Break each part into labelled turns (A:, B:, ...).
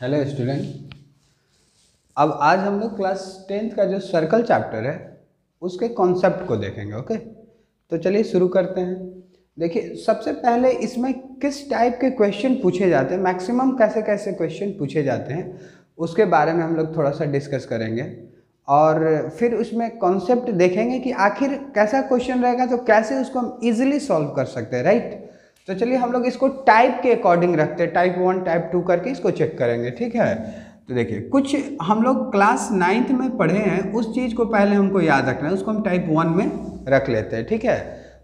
A: Hello student अब आज हम लोग क्लास टेंथ का जो सर्कल चैप्टर है, उसके कॉन्सेप्ट को देखेंगे ओके तो चलिए शुरू करते हैं। देखिए, सबसे पहले इसमें किस टाइप के क्वेश्चन पूछे जाते हैं? मैक्सिमम कैसे कैसे क्वेश्चन पूछे जाते हैं? उसके बारे में हम लोग थोड़ा सा डिस्कस करेंगे। और फिर उसमें कॉन्सेप्ट देखेंगे कि आखिर कैसा क्वेश्चन रहेगा तो कैसे उसको हम इजीली सॉल्व कर सकते हैं राइट तो चलिए हम लोग इसको टाइप के अकॉर्डिंग रखते हैं। टाइप वन टाइप टू करके इसको चेक करेंगे, ठीक है? तो देखिए, कुछ हम लोग क्लास नाइन्थ में पढ़े हैं, उस चीज़ को पहले हमको याद रखना है, उसको हम टाइप वन में रख लेते हैं, ठीक है?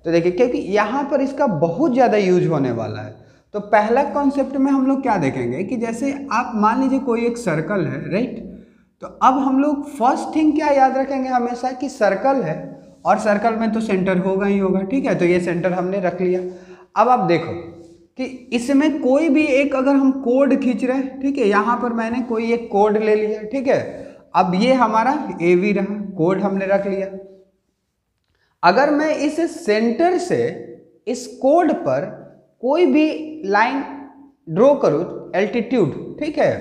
A: तो देखिए, क्योंकि यहाँ पर इसका बहुत ज़्यादा यूज़ होने वाला है। तो पहला कॉन्सेप्ट में हम लोग क्या देखेंगे कि जैसे आप मान लीजिए कोई एक सर्कल है राइट तो अब हम लोग फ़र्स्ट थिंग क्या याद रखेंगे हमेशा कि सर्कल है, और सर्कल में तो सेंटर होगा ही होगा, ठीक है? तो ये सेंटर हमने रख लिया। अब आप देखो कि इसमें कोई भी एक अगर हम कोड खींच रहे हैं, ठीक है, यहाँ पर मैंने कोई एक कोड ले लिया, ठीक है। अब ये हमारा ए वी रहा, कोड हमने रख लिया। अगर मैं इस सेंटर से इस कोड पर कोई भी लाइन ड्रॉ करूँ एल्टीट्यूड ठीक है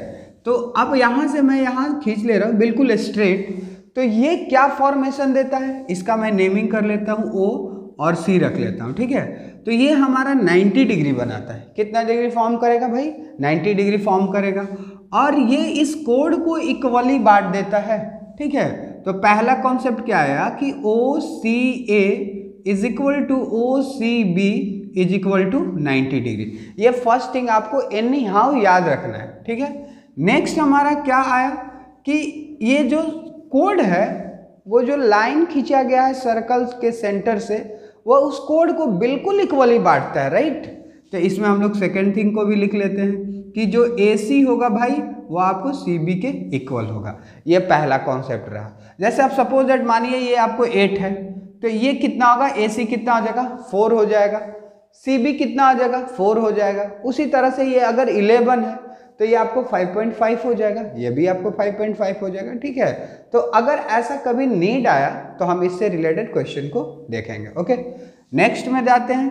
A: तो अब यहाँ से मैं यहाँ खींच ले रहा हूँ, बिल्कुल स्ट्रेट तो ये क्या फॉर्मेशन देता है? इसका मैं नेमिंग कर लेता हूँ ओ और सी रख लेता हूँ, ठीक है। तो ये हमारा 90 डिग्री बनाता है। कितना डिग्री फॉर्म करेगा भाई? 90 डिग्री फॉर्म करेगा। और ये इस कोड को इक्वली बांट देता है। ठीक है? तो पहला कॉन्सेप्ट क्या आया कि O C A is equal to O C B is equal to 90 degree. ये फ़र्स्ट थिंग आपको एनी हाउ याद रखना है। ठीक है? नेक्स्ट हमारा क्या आया कि ये जो कोड है, वो जो लाइन खींचा गया है सर्कल के सेंटर से वो उस कोड को बिल्कुल इक्वली बांटता है राइट तो इसमें हम लोग सेकेंड थिंग को भी लिख लेते हैं कि जो ए सी होगा भाई, वो आपको सी बी के इक्वल होगा। ये पहला कॉन्सेप्ट रहा। जैसे आप सपोज़ दैट मानिए ये आपको एट है तो ये कितना होगा? ए सी कितना हो जाएगा? फोर हो जाएगा। सी बी कितना आ जाएगा? फोर हो जाएगा। उसी तरह से ये अगर इलेवन है तो ये आपको 5.5 हो जाएगा, ये भी आपको 5.5 हो जाएगा, ठीक है? तो अगर ऐसा कभी नीड आया तो हम इससे रिलेटेड क्वेश्चन को देखेंगे ओके नेक्स्ट में जाते हैं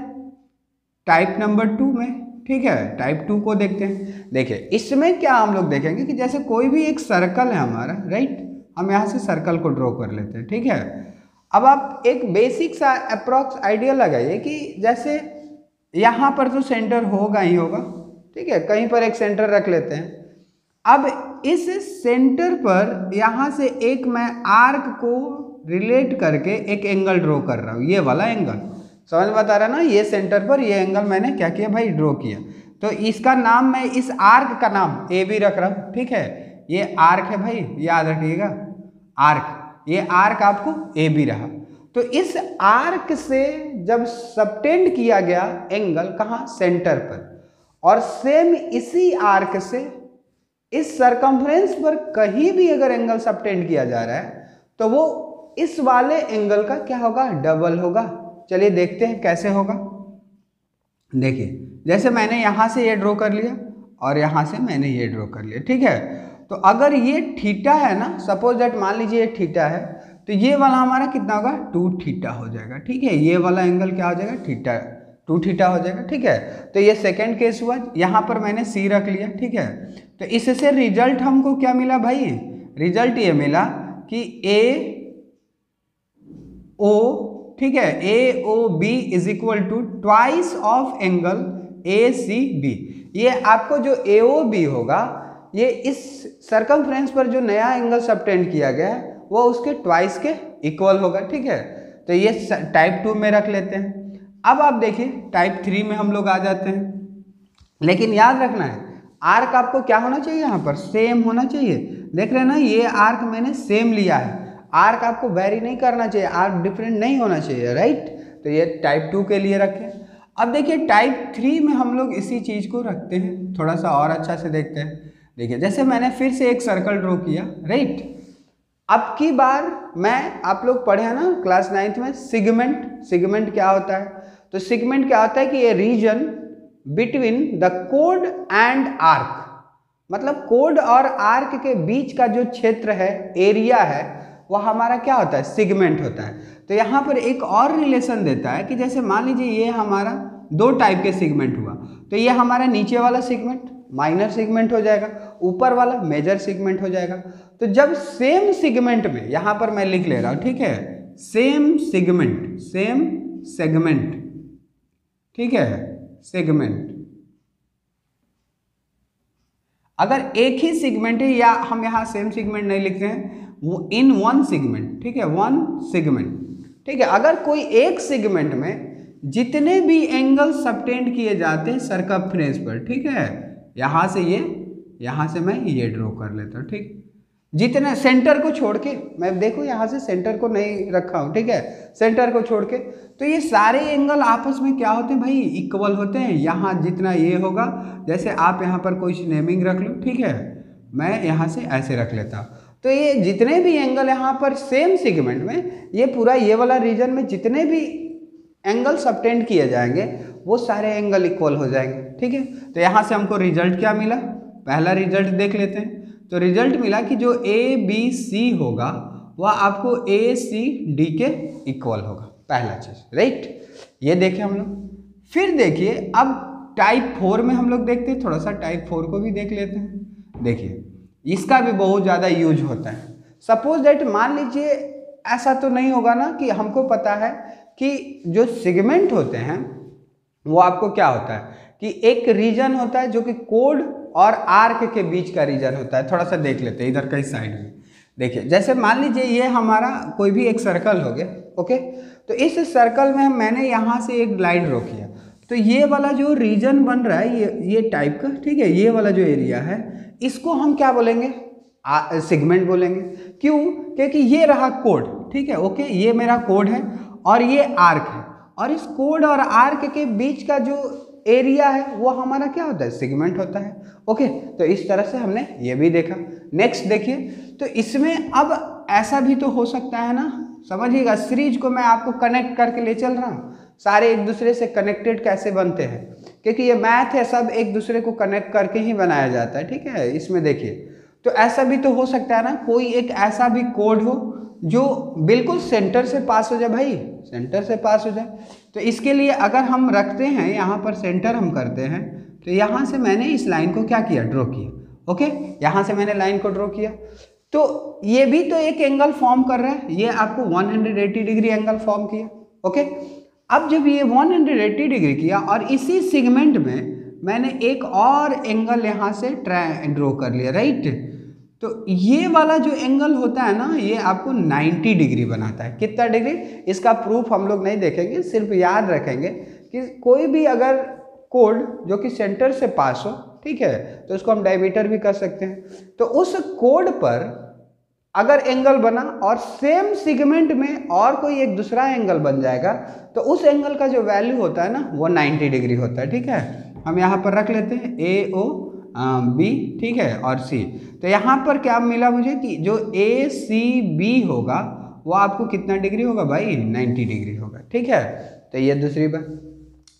A: टाइप नंबर टू में, ठीक है? टाइप टू को देखते हैं। देखिए, इसमें क्या हम लोग देखेंगे कि जैसे कोई भी एक सर्कल है हमारा राइट हम यहाँ से सर्कल को ड्रॉ कर लेते हैं, ठीक है? अब आप एक बेसिक सा अप्रॉक्स आइडिया लगाइए कि जैसे यहाँ पर तो सेंटर होगा ही होगा ठीक है, कहीं पर एक सेंटर रख लेते हैं। अब इस सेंटर पर यहाँ से एक मैं आर्क को रिलेट करके एक एंगल ड्रॉ कर रहा हूँ, ये वाला एंगल समझ बता रहा ना, ये सेंटर पर ये एंगल मैंने क्या किया भाई? ड्रॉ किया। तो इसका नाम मैं इस आर्क का नाम ए बी रख रहा हूँ, ठीक है? ये आर्क है भाई, याद रखिएगा। आर्क ये आर्क आपको ए बी रहा। तो इस आर्क से जब सबटेंड किया गया एंगल कहाँ? सेंटर पर। और सेम इसी आर्क से इस सरकमफ्रेंस पर कहीं भी अगर एंगल सबटेंड किया जा रहा है तो वो इस वाले एंगल का क्या होगा? डबल होगा। चलिए देखते हैं कैसे होगा। देखिए, जैसे मैंने यहाँ से ये ड्रॉ कर लिया और यहाँ से मैंने ये ड्रॉ कर लिया, ठीक है? तो अगर ये ठीटा है ना सपोज़ दैट मान लीजिए ये ठीटा है तो ये वाला हमारा कितना होगा? टू ठीटा हो जाएगा, ठीक है? ये वाला एंगल क्या हो जाएगा? ठीटा टू थीटा हो जाएगा, ठीक है? तो ये सेकेंड केस हुआ, यहाँ पर मैंने सी रख लिया, ठीक है? तो इससे रिज़ल्ट हमको क्या मिला भाई? रिज़ल्ट ये मिला कि ए ओ ठीक है? A O B is equal to twice of angle A C B ये आपको जो ए ओ बी होगा, ये इस सर्कमफ्रेंस पर जो नया एंगल सबटेंड किया गया है वो उसके ट्वाइस के इक्वल होगा, ठीक है? तो ये टाइप टू में रख लेते हैं। अब आप देखिए टाइप थ्री में हम लोग आ जाते हैं। लेकिन याद रखना है आर्क आपको क्या होना चाहिए यहाँ पर? सेम होना चाहिए। देख रहे हैं ना, ये आर्क मैंने सेम लिया है। आर्क आपको वेरी नहीं करना चाहिए आर्क डिफरेंट नहीं होना चाहिए राइट तो ये टाइप टू के लिए रखें। अब देखिए टाइप थ्री में हम लोग इसी चीज़ को रखते हैं। थोड़ा सा और अच्छा से देखते हैं। देखिए, जैसे मैंने फिर से एक सर्कल ड्रॉ किया राइट अब की बार मैं, आप लोग पढ़े हैं ना क्लास नाइन्थ में सिगमेंट सिगमेंट क्या होता है? तो सिगमेंट क्या होता है कि ये रीजन बिटवीन द कोड एंड आर्क मतलब कोड और आर्क के बीच का जो क्षेत्र है एरिया है, वह हमारा क्या होता है? सिगमेंट होता है। तो यहाँ पर एक और रिलेशन देता है कि जैसे मान लीजिए ये हमारा दो टाइप के सिगमेंट हुआ। तो ये हमारा नीचे वाला सिगमेंट माइनर सिगमेंट हो जाएगा, ऊपर वाला मेजर सिगमेंट हो जाएगा। तो जब सेम सिगमेंट में, यहाँ पर मैं लिख ले रहा हूँ, ठीक है? सेम सिगमेंट सेम सेगमेंट ठीक है? सेगमेंट अगर एक ही सिगमेंट है या हम यहाँ सेम सेगमेंट नहीं लिखते हैं, वो इन वन सेगमेंट ठीक है? वन सेगमेंट ठीक है? अगर कोई एक सेगमेंट में जितने भी एंगल सबटेंड किए जाते हैं सरकमफ्रेंस पर, ठीक है? यहाँ से ये, यहाँ से मैं ये ड्रॉ कर लेता हूँ, ठीक? जितने सेंटर को छोड़ के, मैं देखो यहाँ से सेंटर को नहीं रखा हूँ, ठीक है? सेंटर को छोड़ के। तो ये सारे एंगल आपस में क्या होते हैं भाई? इक्वल होते हैं। यहाँ जितना ये होगा, जैसे आप यहाँ पर कोई नेमिंग रख लो, ठीक है? मैं यहाँ से ऐसे रख लेता। तो ये जितने भी एंगल यहाँ पर सेम सिगमेंट में, ये पूरा ये वाला रीजन में जितने भी एंगल सबटेंड किए जाएँगे, वो सारे एंगल इक्वल हो जाएँगे, ठीक है? तो यहाँ से हमको रिज़ल्ट क्या मिला? पहला रिज़ल्ट देख लेते हैं। तो रिज़ल्ट मिला कि जो ए बी सी होगा, वह आपको ए सी डी के इक्वल होगा। पहला चीज़ राइट ये देखें हम लोग। फिर देखिए, अब टाइप फोर में हम लोग देखते हैं थोड़ा सा टाइप फोर को भी देख लेते हैं। देखिए, इसका भी बहुत ज़्यादा यूज़ होता है। सपोज़ दैट मान लीजिए, ऐसा तो नहीं होगा ना कि हमको पता है कि जो सिगमेंट होते हैं, वो आपको क्या होता है? कि एक रीजन होता है जो कि कोड और आर्क के बीच का रीजन होता है। थोड़ा सा देख लेते हैं, इधर कई साइड में। देखिए, जैसे मान लीजिए ये हमारा कोई भी एक सर्कल हो गया ओके तो इस सर्कल में मैंने यहाँ से एक लाइन ड्रॉ किया तो ये वाला जो रीजन बन रहा है, ये ये टाइप का, ठीक है? ये वाला जो एरिया है, इसको हम क्या बोलेंगे? सिगमेंट बोलेंगे। क्यों? क्योंकि ये रहा कोड ठीक है? ओके ये मेरा कोड है और ये आर्क है। और इस कोड और आर्क के बीच का जो एरिया है, वो हमारा क्या होता है? सिगमेंट होता है। ओके तो इस तरह से हमने ये भी देखा। नेक्स्ट देखिए तो इसमें अब ऐसा भी तो हो सकता है ना? समझिएगा सीरीज़ को मैं आपको कनेक्ट करके ले चल रहा हूँ। सारे एक दूसरे से कनेक्टेड कैसे बनते हैं? क्योंकि ये मैथ है, सब एक दूसरे को कनेक्ट करके ही बनाया जाता है, ठीक है? इसमें देखिए तो ऐसा भी तो हो सकता है ना? कोई एक ऐसा भी कोड हो जो बिल्कुल सेंटर से पास हो जाए भाई सेंटर से पास हो जाए। तो इसके लिए अगर हम रखते हैं, यहाँ पर सेंटर हम करते हैं तो यहाँ से मैंने इस लाइन को क्या किया? ड्रॉ किया। ओके यहाँ से मैंने लाइन को ड्रॉ किया। तो ये भी तो एक एंगल फॉर्म कर रहा है। ये आपको 180 डिग्री एंगल फॉर्म किया। ओके अब जब ये 180 डिग्री किया और इसी सिगमेंट में मैंने एक और एंगल यहाँ से ड्रॉ कर लिया राइट तो ये वाला जो एंगल होता है ना, ये आपको 90 डिग्री बनाता है। कितना डिग्री इसका प्रूफ हम लोग नहीं देखेंगे, सिर्फ़ याद रखेंगे कि कोई भी अगर कोड जो कि सेंटर से पास हो, ठीक है तो उसको हम डायमीटर भी कर सकते हैं। तो उस कोड पर अगर एंगल बना और सेम सिगमेंट में और कोई एक दूसरा एंगल बन जाएगा तो उस एंगल का जो वैल्यू होता है ना, वो 90 डिग्री होता है, ठीक है? हम यहाँ पर रख लेते हैं ए ओ बी ठीक है, और सी तो यहाँ पर क्या मिला मुझे कि जो ए सी बी होगा, वो आपको कितना डिग्री होगा भाई? 90 डिग्री होगा, ठीक है? तो ये दूसरी बात।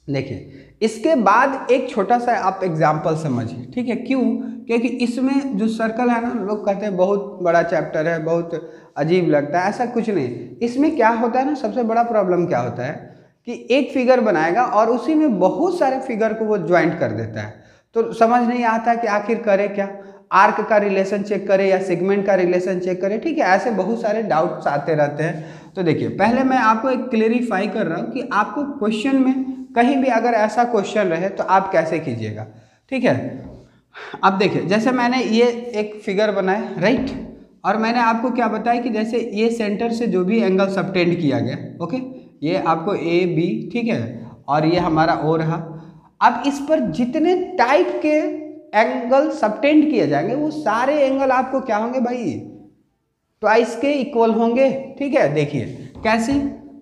A: देखिए, इसके बाद एक छोटा सा आप एग्ज़ाम्पल समझिए, ठीक है? क्यों? क्योंकि इसमें जो सर्कल है ना, लोग कहते हैं बहुत बड़ा चैप्टर है, बहुत अजीब लगता है, ऐसा कुछ नहीं। इसमें क्या होता है ना, सबसे बड़ा प्रॉब्लम क्या होता है कि एक फिगर बनाएगा और उसी में बहुत सारे फिगर को वो ज्वाइंट कर देता है। तो समझ नहीं आता कि आखिर करे क्या? आर्क का रिलेशन चेक करे या सेगमेंट का रिलेशन चेक करे? ठीक है, ऐसे बहुत सारे डाउट्स आते रहते हैं। तो देखिए, पहले मैं आपको एक क्लेरिफाई कर रहा हूँ कि आपको क्वेश्चन में कहीं भी अगर ऐसा क्वेश्चन रहे तो आप कैसे कीजिएगा? ठीक है? अब देखिए, जैसे मैंने ये एक फिगर बनाया राइट और मैंने आपको क्या बताया कि जैसे ये सेंटर से जो भी एंगल सबटेंड किया गया ओके ये आपको ए बी ठीक है? और ये हमारा ओ रहा। अब इस पर जितने टाइप के एंगल सबटेंड किए जाएँगे, वो सारे एंगल आपको क्या होंगे भाई? ट्वाइस के इक्वल होंगे, ठीक है? देखिए, कैसे?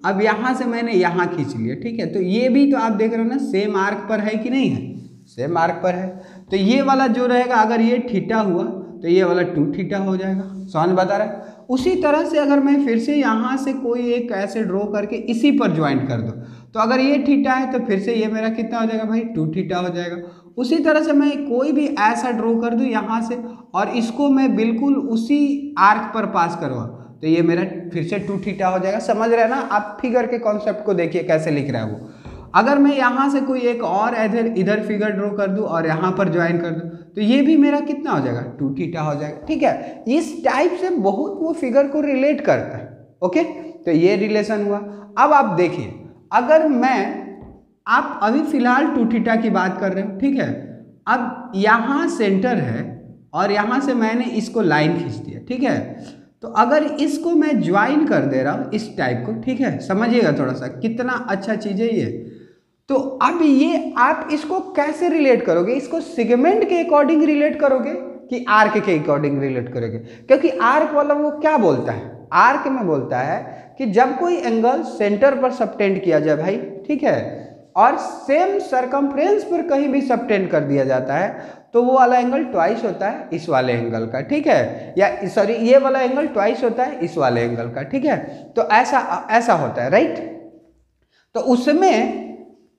A: अब यहाँ से मैंने यहाँ खींच लिया ठीक है? तो ये भी तो आप देख रहे हो ना सेम आर्क पर है कि नहीं है? सेम आर्क पर है। तो ये वाला जो रहेगा, अगर ये ठीटा हुआ तो ये वाला टू ठीटा हो जाएगा। समझ बता रहा है। उसी तरह से अगर मैं फिर से यहाँ से कोई एक ऐसे ड्रॉ करके इसी पर ज्वाइंट कर दूँ तो अगर ये ठीटा है तो फिर से ये मेरा कितना हो जाएगा भाई? टू ठीटा हो जाएगा। उसी तरह से मैं कोई भी ऐसा ड्रॉ कर दूँ यहाँ से और इसको मैं बिल्कुल उसी आर्क पर पास करवा तो ये मेरा फिर से टू ठीटा हो जाएगा। समझ रहे हैं ना? आप फिगर के कॉन्सेप्ट को देखिए कैसे लिख रहा है वो। अगर मैं यहाँ से कोई एक और इधर इधर फिगर ड्रॉ कर दूँ और यहाँ पर ज्वाइन कर दूँ तो ये भी मेरा कितना हो जाएगा? टू थीटा हो जाएगा। ठीक है? इस टाइप से बहुत वो फिगर को रिलेट करता है। ओके तो ये रिलेशन हुआ। अब आप देखिए। अगर मैं, आप अभी फ़िलहाल टू थीटा की बात कर रहे हो, ठीक है? अब यहाँ सेंटर है और यहाँ से मैंने इसको लाइन खींच दिया, ठीक है? तो अगर इसको मैं ज्वाइन कर दे रहा हूँ इस टाइप को, ठीक है? समझिएगा थोड़ा सा कितना अच्छा चीज़ है ये। तो अब ये आप इसको कैसे रिलेट करोगे? इसको सिगमेंट के अकॉर्डिंग रिलेट करोगे कि आर्क के अकॉर्डिंग रिलेट करोगे? क्योंकि आर्क वाला वो क्या बोलता है? आर्क में बोलता है कि जब कोई एंगल सेंटर पर सबटेंड किया जाए भाई, ठीक है, और सेम सरकमफ्रेंस पर कहीं भी सबटेंड कर दिया जाता है तो वो वाला एंगल ट्वाइस होता है इस वाले एंगल का, ठीक है? या सॉरी ये वाला एंगल ट्वाइस होता है इस वाले एंगल का, ठीक है? तो ऐसा ऐसा होता है राइट तो उसमें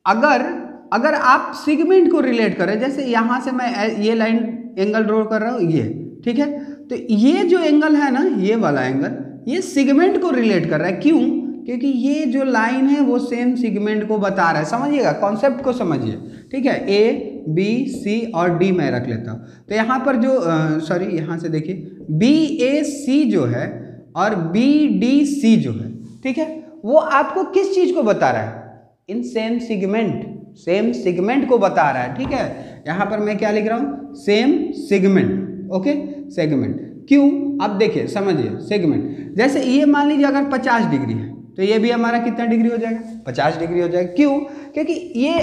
A: अगर अगर आप सिगमेंट को रिलेट करें, जैसे यहाँ से मैं ये लाइन एंगल ड्रॉ कर रहा हूँ, ये, ठीक है? तो ये जो एंगल है ना, ये वाला एंगल ये सिगमेंट को रिलेट कर रहा है। क्यों? क्योंकि ये जो लाइन है, वो सेम सिगमेंट को बता रहा है। समझिएगा कॉन्सेप्ट को समझिए। ठीक है? ए बी सी और डी मैं रख लेता हूँ। तो यहाँ पर जो सॉरी यहाँ से देखिए। बी ए सी जो है और बी डी सी जो है, ठीक है? वो आपको किस चीज़ को बता रहा है? इन सेम सिगमेंट सेम सिगमेंट को बता रहा है। ठीक है? यहाँ पर मैं क्या लिख रहा हूँ? सेम सिगमेंट ओके सेगमेंट क्यों? अब देखिए, समझिए सेगमेंट जैसे ये मान लीजिए अगर 50 डिग्री है तो ये भी हमारा कितना डिग्री हो जाएगा? पचास डिग्री हो जाएगा। क्यों? क्योंकि ये,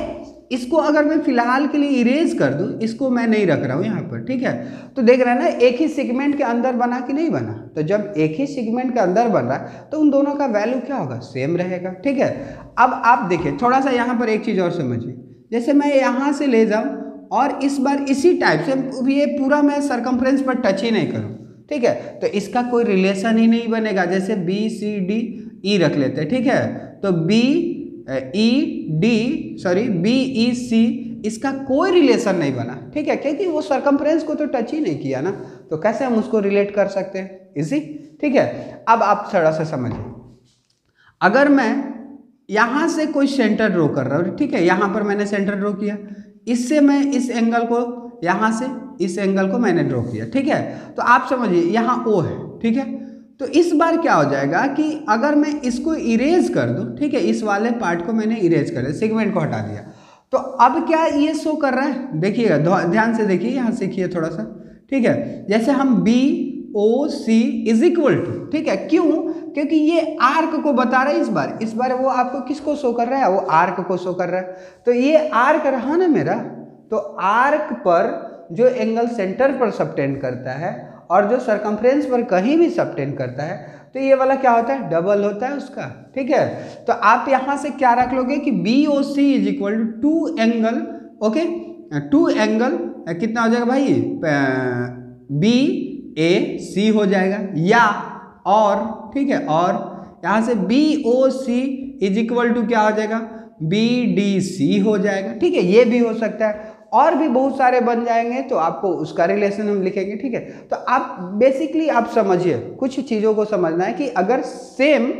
A: इसको अगर मैं फ़िलहाल के लिए इरेज कर दूँ, इसको मैं नहीं रख रहा हूँ यहाँ पर, ठीक है? तो देख रहे हैं ना, एक ही सिगमेंट के अंदर बना कि नहीं बना? तो जब एक ही सिगमेंट के अंदर बन रहा है तो उन दोनों का वैल्यू क्या होगा? सेम रहेगा, ठीक है? अब आप देखिए, थोड़ा सा यहाँ पर एक चीज़ और समझिए। जैसे मैं यहाँ से ले जाऊँ, और इस बार इसी टाइप से, ये पूरा मैं सरकमफ्रेंस पर टच ही नहीं करूँ। ठीक है? तो इसका कोई रिलेशन ही नहीं बनेगा। जैसे बी सी डी ई रख लेते हैं, ठीक है? तो B E D sorry B E C इसका कोई रिलेशन नहीं बना, ठीक है? क्योंकि वो सरकमफ्रेंस को तो टच ही नहीं किया ना। तो कैसे हम उसको रिलेट कर सकते हैं? इजी ठीक है? अब आप थोड़ा सा समझिए। अगर मैं यहाँ से कोई सेंटर ड्रो कर रहा हूँ, ठीक है? यहाँ पर मैंने सेंटर ड्रो किया। इससे मैं इस एंगल को यहाँ से इस एंगल को मैंने ड्रॉ किया, ठीक है? तो आप समझिए, यहाँ ओ है, ठीक है? तो इस बार क्या हो जाएगा कि अगर मैं इसको इरेज कर दूँ, ठीक है, इस वाले पार्ट को मैंने इरेज कर दिया सेगमेंट को हटा दिया। तो अब क्या ये शो कर रहा है? देखिएगा ध्यान से देखिए, यहाँ सीखिए थोड़ा सा, ठीक है? जैसे हम B O C is equal to ठीक है? क्यों? क्योंकि ये आर्क को बता रहा है इस बार। इस बार वो आपको किसको शो कर रहा है? वो आर्क को शो कर रहा है। तो ये आर्क रहा ना मेरा? तो आर्क पर जो एंगल सेंटर पर सबटेंड करता है और जो सरकमफ्रेंस पर कहीं भी सबटेंड करता है तो ये वाला क्या होता है? डबल होता है उसका, ठीक है? तो आप यहाँ से क्या रख लोगे कि B O C is equal to two angle okay two angle कितना हो जाएगा भाई? बी ए सी हो जाएगा, या और, ठीक है? और यहाँ से B O C is equal to क्या हो जाएगा? बी डी सी हो जाएगा, ठीक है? ये भी हो सकता है। और भी बहुत सारे बन जाएँगे तो आपको उसका रिलेशन हम लिखेंगे, ठीक है? तो आप बेसिकली आप समझिए, कुछ चीज़ों को समझना है कि अगर सेम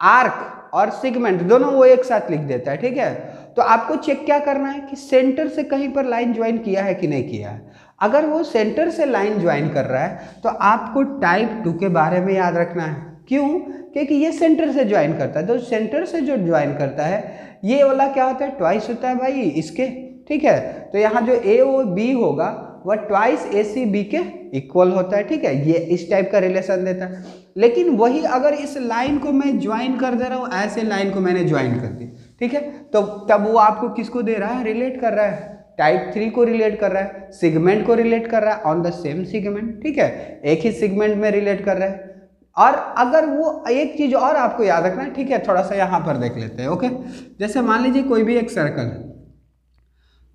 A: आर्क और सिगमेंट दोनों वो एक साथ लिख देता है, ठीक है? तो आपको चेक क्या करना है कि सेंटर से कहीं पर लाइन ज्वाइन किया है कि नहीं किया है? अगर वो सेंटर से लाइन ज्वाइन कर रहा है तो आपको टाइप टू के बारे में याद रखना है। क्यों? क्योंकि ये सेंटर से ज्वाइन करता है। तो सेंटर से जो ज्वाइन करता है, ये वाला क्या होता है? ट्वाइस होता है भाई, इसके ठीक है? तो यहाँ जो ए ओ बी होगा, वह ट्वाइस ए सी बी के इक्वल होता है, ठीक है? ये इस टाइप का रिलेशन देता है। लेकिन वही अगर इस लाइन को मैं ज्वाइन कर दे रहा हूँ, ऐसे लाइन को मैंने ज्वाइन कर दी ठीक है? तो तब वो आपको किसको दे रहा है? रिलेट कर रहा है। टाइप थ्री को रिलेट कर रहा है सिगमेंट को रिलेट कर रहा है ऑन द सेम सिगमेंट ठीक है? एक ही सिगमेंट में रिलेट कर रहा है। और अगर वो एक चीज़ और आपको याद रखना है, ठीक है? थोड़ा सा यहाँ पर देख लेते हैं ओके जैसे मान लीजिए कोई भी एक सर्कल है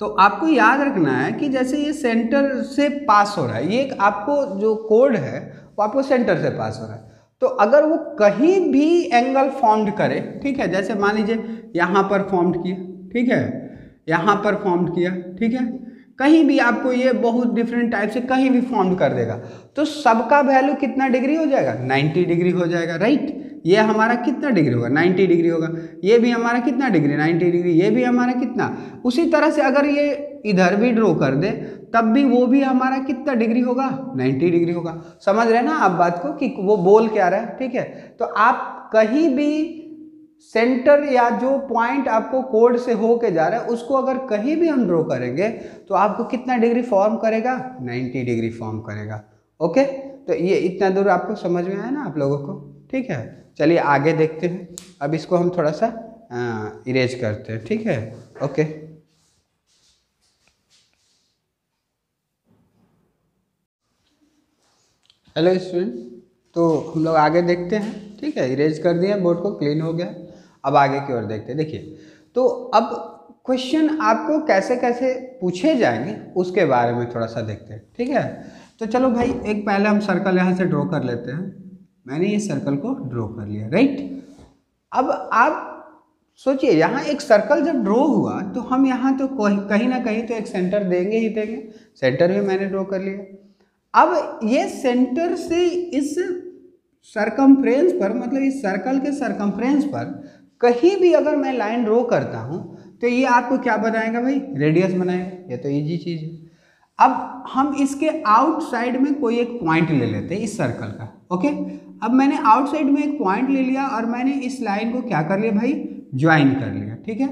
A: तो आपको याद रखना है कि जैसे ये सेंटर से पास हो रहा है, ये एक आपको जो कोड है, वो आपको सेंटर से पास हो रहा है। तो अगर वो कहीं भी एंगल फॉर्म्ड करे, ठीक है, जैसे मान लीजिए यहाँ पर फॉर्म्ड किया, ठीक है, यहाँ पर फॉर्म्ड किया, ठीक है, कहीं भी आपको ये बहुत डिफरेंट टाइप से कहीं भी फॉर्म कर देगा तो सबका वैल्यू कितना डिग्री हो जाएगा? 90 डिग्री हो जाएगा राइट ये हमारा कितना डिग्री होगा? 90 डिग्री होगा। ये भी हमारा कितना डिग्री? 90 डिग्री। ये भी हमारा कितना? उसी तरह से अगर ये इधर भी ड्रॉ कर दे, तब भी वो भी हमारा कितना डिग्री होगा? 90 डिग्री होगा। समझ रहे हैं ना आप बात को कि वो बोल क्या रहा है? ठीक है? तो आप कहीं भी सेंटर या जो पॉइंट आपको कोड से हो के जा रहा है, उसको अगर कहीं भी हम ड्रॉ करेंगे तो आपको कितना डिग्री फॉर्म करेगा? 90 डिग्री फॉर्म करेगा। ओके? तो ये इतना दूर आपको समझ में आया ना आप लोगों को? ठीक है? चलिए आगे देखते हैं। अब इसको हम थोड़ा सा इरेज करते हैं। ठीक है? ओके हेलो स्टूडेंट तो हम लोग आगे देखते हैं। ठीक है? इरेज कर दिए बोर्ड को क्लीन हो गया। अब आगे की ओर देखते हैं। देखिए तो अब क्वेश्चन आपको कैसे कैसे पूछे जाएँगे, उसके बारे में थोड़ा सा देखते हैं। ठीक है? तो चलो भाई, एक पहले हम सर्कल यहाँ से ड्रॉ कर लेते हैं। मैंने ये सर्कल को ड्रॉ कर लिया राइट अब आप सोचिए, यहाँ एक सर्कल जब ड्रॉ हुआ तो हम यहाँ तो कहीं ना कहीं तो एक सेंटर देंगे ही देंगे। सेंटर भी मैंने ड्रॉ कर लिया। अब ये सेंटर से इस सरकमफ्रेंस पर मतलब इस सर्कल के सरकमफ्रेंस पर कहीं भी अगर मैं लाइन ड्रॉ करता हूँ तो ये आपको क्या बनाएगा भाई? रेडियस बनाएगा। ये तो ईजी चीज़ है। अब हम इसके आउटसाइड में कोई एक पॉइंट ले लेते हैं, इस सर्कल का ओके अब मैंने आउटसाइड में एक पॉइंट ले लिया और मैंने इस लाइन को क्या कर लिया भाई? ज्वाइन कर लिया, ठीक है?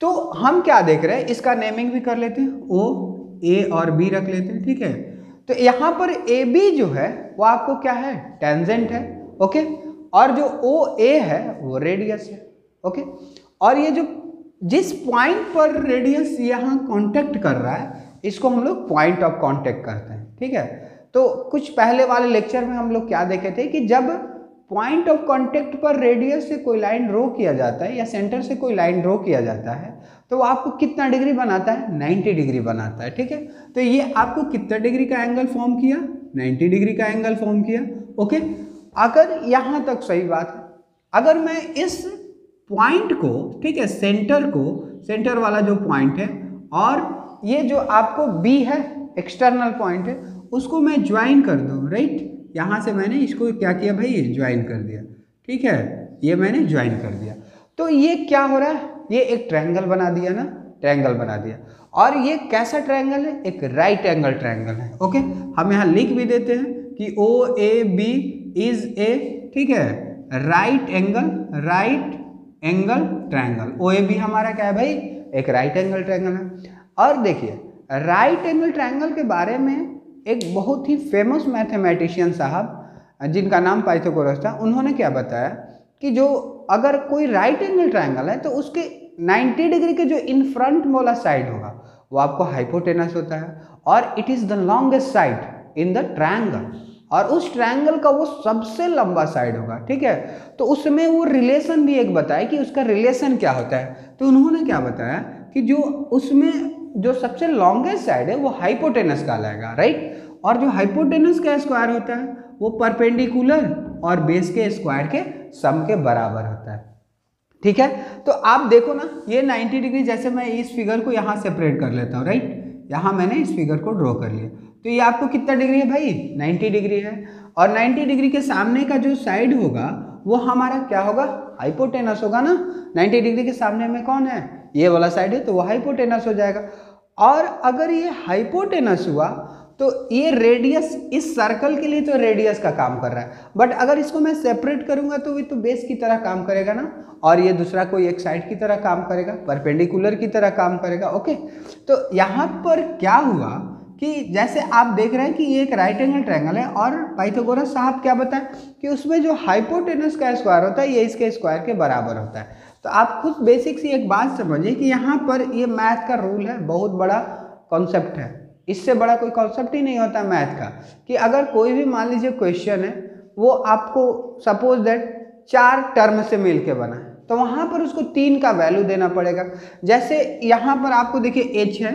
A: तो हम क्या देख रहे हैं? इसका नेमिंग भी कर लेते हैं ओ ए और बी रख लेते हैं, ठीक है? तो यहाँ पर ए बी जो है, वो आपको क्या है? टेंजेंट है ओके और जो ओ ए है, वो रेडियस है ओके और ये जो जिस पॉइंट पर रेडियस यहाँ कांटेक्ट कर रहा है, इसको हम लोग पॉइंट ऑफ़ कांटेक्ट करते हैं, ठीक है? तो कुछ पहले वाले लेक्चर में हम लोग क्या देखे थे कि जब पॉइंट ऑफ़ कांटेक्ट पर रेडियस से कोई लाइन ड्रो किया जाता है या सेंटर से कोई लाइन ड्रो किया जाता है तो वो आपको कितना डिग्री बनाता है? 90 डिग्री बनाता है, ठीक है? तो ये आपको कितना डिग्री का एंगल फॉर्म किया? 90 डिग्री का एंगल फॉर्म किया ओके अगर यहाँ तक सही बात है, अगर मैं इस पॉइंट को, ठीक है सेंटर को सेंटर वाला जो पॉइंट है, और ये जो आपको बी है एक्सटर्नल पॉइंट है उसको मैं ज्वाइन कर दूँ राइट यहाँ से मैंने इसको क्या किया भाई? ज्वाइन कर दिया, ठीक है? ये मैंने ज्वाइन कर दिया। तो ये क्या हो रहा है? ये एक ट्रायंगल बना दिया ना ट्रायंगल बना दिया। और ये कैसा ट्रायंगल है? एक राइट एंगल ट्रायंगल है ओके हम यहाँ लिख भी देते हैं कि ओ ए बी इज़ ए ठीक है? Right angle right angle triangle O A B हमारा क्या है भाई? एक राइट एंगल ट्रायंगल है। और देखिए राइट एंगल ट्रायंगल के बारे में एक बहुत ही फ़ेमस मैथमेटिशियन साहब, जिनका नाम पाइथागोरस था, उन्होंने क्या बताया कि जो अगर कोई राइट एंगल ट्राइंगल है तो उसके 90 डिग्री के जो इन फ्रंट वाला साइड होगा, वो आपको हाइपोटेनस होता है और it is the longest side in the triangle और उस ट्रायंगल का वो सबसे लंबा साइड होगा, ठीक है? तो उसमें वो रिलेशन भी एक बताया कि उसका रिलेशन क्या होता है। तो उन्होंने क्या बताया कि जो उसमें जो सबसे लॉन्गेस्ट साइड है, वो हाइपोटेनस कहलाएगा राइट और जो हाइपोटेनस का स्क्वायर होता है? वो परपेंडिकुलर और बेस के स्क्वायर के सम के बराबर होता है। ठीक है? तो आप देखो ना, ये 90 डिग्री जैसे मैं इस फिगर को यहाँ सेपरेट कर लेता हूँ राइट यहाँ मैंने इस फिगर को ड्रॉ कर लिया। तो ये आपको कितना डिग्री है भाई? 90 डिग्री है। और 90 डिग्री के सामने का जो साइड होगा, वो हमारा क्या होगा? हाइपोटेनस होगा ना। 90 डिग्री के सामने में कौन है? ये वाला साइड है तो वो हाइपोटेनस हो जाएगा। और अगर ये हाइपोटेनस हुआ तो ये रेडियस इस सर्कल के लिए तो रेडियस का काम कर रहा है। बट अगर इसको मैं सेपरेट करूँगा तो ये तो बेस की तरह काम करेगा ना। और ये दूसरा कोई एक साइड की तरह काम करेगा परपेंडिकुलर की तरह काम करेगा ओके तो यहाँ पर क्या हुआ कि जैसे आप देख रहे हैं कि ये एक राइट एंगल ट्रायंगल है, और पाइथागोरस साहब क्या बताएँ कि उसमें जो हाइपोटेनस का स्क्वायर होता है, ये इसके स्क्वायर के बराबर होता है। तो आप खुद बेसिक सी एक बात समझिए कि यहाँ पर ये मैथ का रूल है, बहुत बड़ा कॉन्सेप्ट है। इससे बड़ा कोई कॉन्सेप्ट ही नहीं होता मैथ का कि अगर कोई भी मान लीजिए क्वेश्चन है, वो आपको सपोज़ दैट चार टर्म से मिल के बना है तो वहाँ पर उसको तीन का वैल्यू देना पड़ेगा। जैसे यहाँ पर आपको देखिए एच है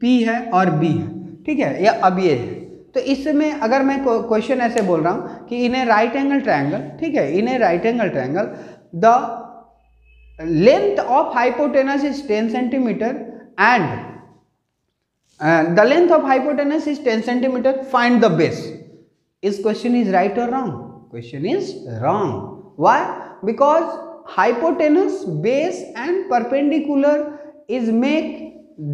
A: पी है और बी है, ठीक है, या अब ये है। तो इसमें अगर मैं क्वेश्चन ऐसे बोल रहा हूँ कि इन्हें राइट एंगल ट्रायंगल ठीक है, इन्हें right angle triangle the length of hypotenuse is 10 centimetre and the length of hypotenuse is 10 centimetre find the base इस क्वेश्चन इज़ राइट और wrong question is wrong why because hypotenuse base and perpendicular is make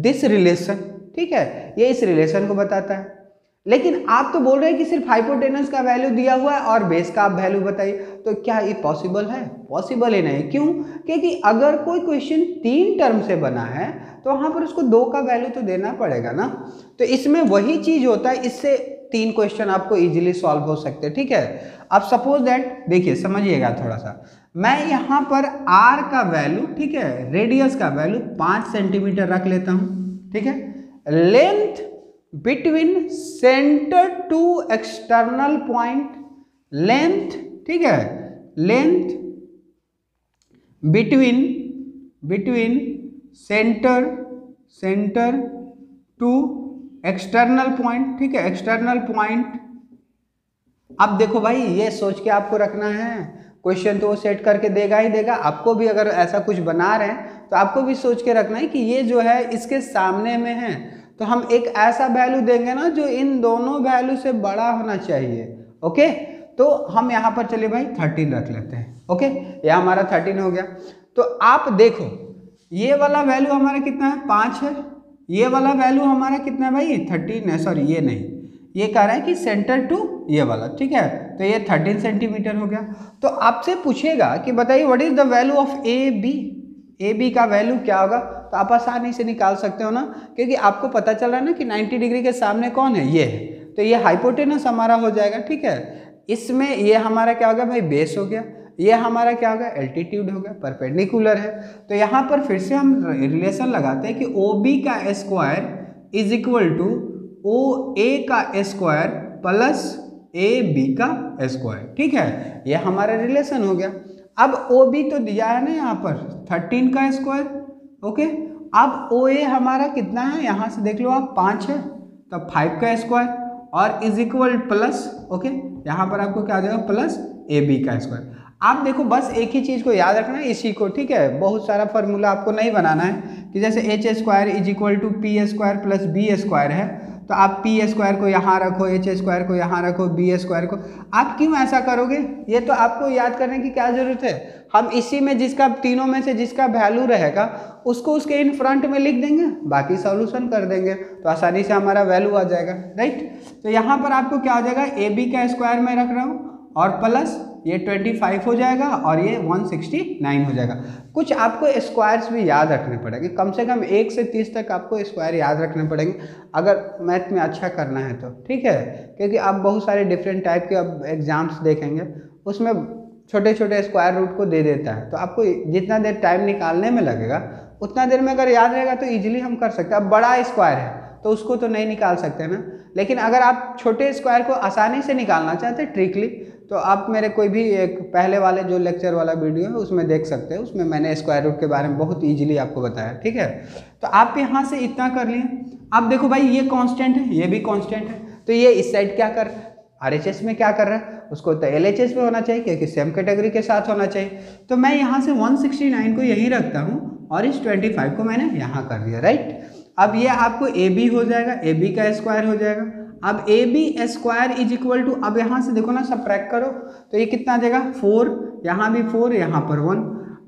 A: this relation. ठीक है? ये इस relation को बताता है। लेकिन आप तो बोल रहे हैं कि सिर्फ़ हाइपोटेनस का वैल्यू दिया हुआ है और बेस का आप वैल्यू बताइए। तो क्या ये पॉसिबल है? पॉसिबल ही नहीं। क्यों? क्योंकि अगर कोई क्वेश्चन तीन टर्म से बना है तो वहाँ पर उसको दो का वैल्यू तो देना पड़ेगा ना। तो इसमें वही चीज़ होता है, इससे तीन क्वेश्चन आपको इजीली सॉल्व हो सकते हैं, ठीक है? अब सपोज़ दैट देखिए, समझिएगा थोड़ा सा मैं यहाँ पर आर का वैल्यू ठीक है रेडियस का वैल्यू पाँच सेंटीमीटर रख लेता हूँ, ठीक है? Length between centre to external point length ठीक है? Length between between centre centre to external point ठीक है? एक्सटर्नल पॉइंट अब देखो भाई, ये सोच के आपको रखना है। क्वेश्चन तो वो सेट करके देगा ही देगा। आपको भी अगर ऐसा कुछ बना रहे हैं तो आपको भी सोच के रखना है कि ये जो है, इसके सामने में है। तो हम एक ऐसा वैल्यू देंगे ना, जो इन दोनों वैल्यू से बड़ा होना चाहिए। ओके तो हम यहाँ पर चलिए भाई थर्टीन रख लेते हैं ओके यह हमारा थर्टीन हो गया। तो आप देखो, ये वाला वैल्यू हमारा कितना है? पाँच है। ये वाला वैल्यू हमारा कितना है भाई? थर्टीन है सॉरी ये नहीं। ये कह रहा है कि सेंटर टू ये वाला, ठीक है? तो ये थर्टीन सेंटीमीटर हो गया। तो आपसे पूछेगा कि बताइए what is the value of A B A B का वैल्यू क्या होगा? तो आप आसानी से निकाल सकते हो ना, क्योंकि आपको पता चल रहा है ना कि 90 डिग्री के सामने कौन है? ये। है तो ये हाइपोटेनस हमारा हो जाएगा, ठीक है? इसमें ये हमारा क्या हो गया भाई? बेस हो गया। ये हमारा क्या हो गया? एल्टीट्यूड हो गया। परपेंडिकुलर है। तो यहाँ पर फिर से हम रिलेशन लगाते हैं कि ओ बी का square is equal to O A का स्क्वायर प्लस ए बी का स्क्वायर ठीक है? ये हमारा रिलेशन हो गया। अब ओ बी तो दिया है ना यहाँ पर? थर्टीन का स्क्वायर ओके अब ओ ए हमारा कितना है? यहाँ से देख लो आप, पाँच है। तो फाइव का स्क्वायर और इज़ इक्वल प्लस ओके यहाँ पर आपको क्या आ जाएगा? प्लस ए बी का स्क्वायर आप देखो, बस एक ही चीज़ को याद रखना है इसी को, ठीक है? बहुत सारा फॉर्मूला आपको नहीं बनाना है कि जैसे H square is equal to P square plus B square है। तो आप पी स्क्वायर को यहाँ रखो एच स्क्वायर को यहाँ रखो बी स्क्वायर को। आप क्यों ऐसा करोगे? ये तो आपको याद करने की क्या ज़रूरत है? हम इसी में जिसका, तीनों में से जिसका वैल्यू रहेगा, उसको उसके इन फ्रंट में लिख देंगे, बाकी सॉल्यूशन कर देंगे तो आसानी से हमारा वैल्यू आ जाएगा राइट तो यहाँ पर आपको क्या हो जाएगा? ए बी का स्क्वायर में रख रहा हूँ, और प्लस ये 25 हो जाएगा और ये 169 हो जाएगा। कुछ आपको स्क्वायर्स भी याद रखने पड़ेंगे। कम से कम एक से तीस तक आपको स्क्वायर याद रखने पड़ेंगे। अगर मैथ में अच्छा करना है तो ठीक है? क्योंकि आप बहुत सारे डिफरेंट टाइप के अब एग्ज़ाम्स देखेंगे। उसमें छोटे छोटे स्क्वायर रूट को दे देता है। तो आपको जितना देर टाइम निकालने में लगेगा, उतना देर में अगर याद रहेगा तो ईजिली हम कर सकते हैं। अब बड़ा स्क्वायर है तो उसको तो नहीं निकाल सकते ना। लेकिन अगर आप छोटे स्क्वायर को आसानी से निकालना चाहते ट्रिकली तो आप मेरे कोई भी एक पहले वाले जो लेक्चर वाला वीडियो है, उसमें देख सकते हैं। उसमें मैंने स्क्वायर रूट के बारे में बहुत ईजिली आपको बताया, ठीक है? तो आप यहाँ से इतना कर लिए आप देखो भाई, ये कांस्टेंट है, ये भी कांस्टेंट है। तो ये इस साइड क्या कर आर में क्या कर रहा है? उसको तो एल में होना चाहिए, क्योंकि सेम कैटेगरी के साथ होना चाहिए। तो मैं यहाँ से 169 को यहीं रखता हूँ और इस 25 को मैंने यहाँ कर दिया राइट अब ये आपको ए बी हो जाएगा ए बी का स्क्वायर हो जाएगा। अब A B square is equal to अब यहाँ से देखो ना सब ट्रैक करो तो ये कितना आ जाएगा? फोर यहाँ भी फोर यहाँ पर वन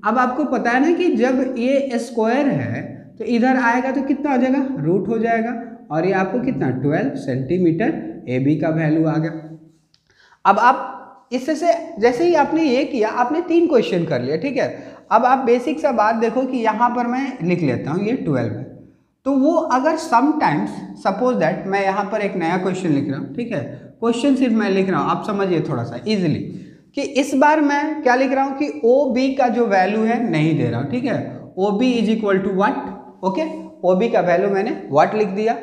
A: अब आपको पता है ना कि जब ये स्क्वायर है तो इधर आएगा तो कितना हो जाएगा? रूट हो जाएगा। और ये आपको कितना? ट्वेल्व सेंटीमीटर ए बी का वैल्यू आ गया। अब आप इससे जैसे ही आपने ये किया, आपने तीन क्वेश्चन कर लिया, ठीक है? अब आप बेसिक सा बात देखो कि यहाँ पर मैं लिख लेता हूँ, ये ट्वेल्व है। तो वो अगर समटाइम्स सपोज़ दैट मैं यहाँ पर एक नया क्वेश्चन लिख रहा हूँ, ठीक है? क्वेश्चन सिर्फ़ मैं लिख रहा हूँ, आप समझिए थोड़ा सा इजीली कि इस बार मैं क्या लिख रहा हूँ कि ओ बी का जो वैल्यू है, नहीं दे रहा हूँ ठीक है? O B is equal to what okay O B का वैल्यू मैंने वट लिख दिया?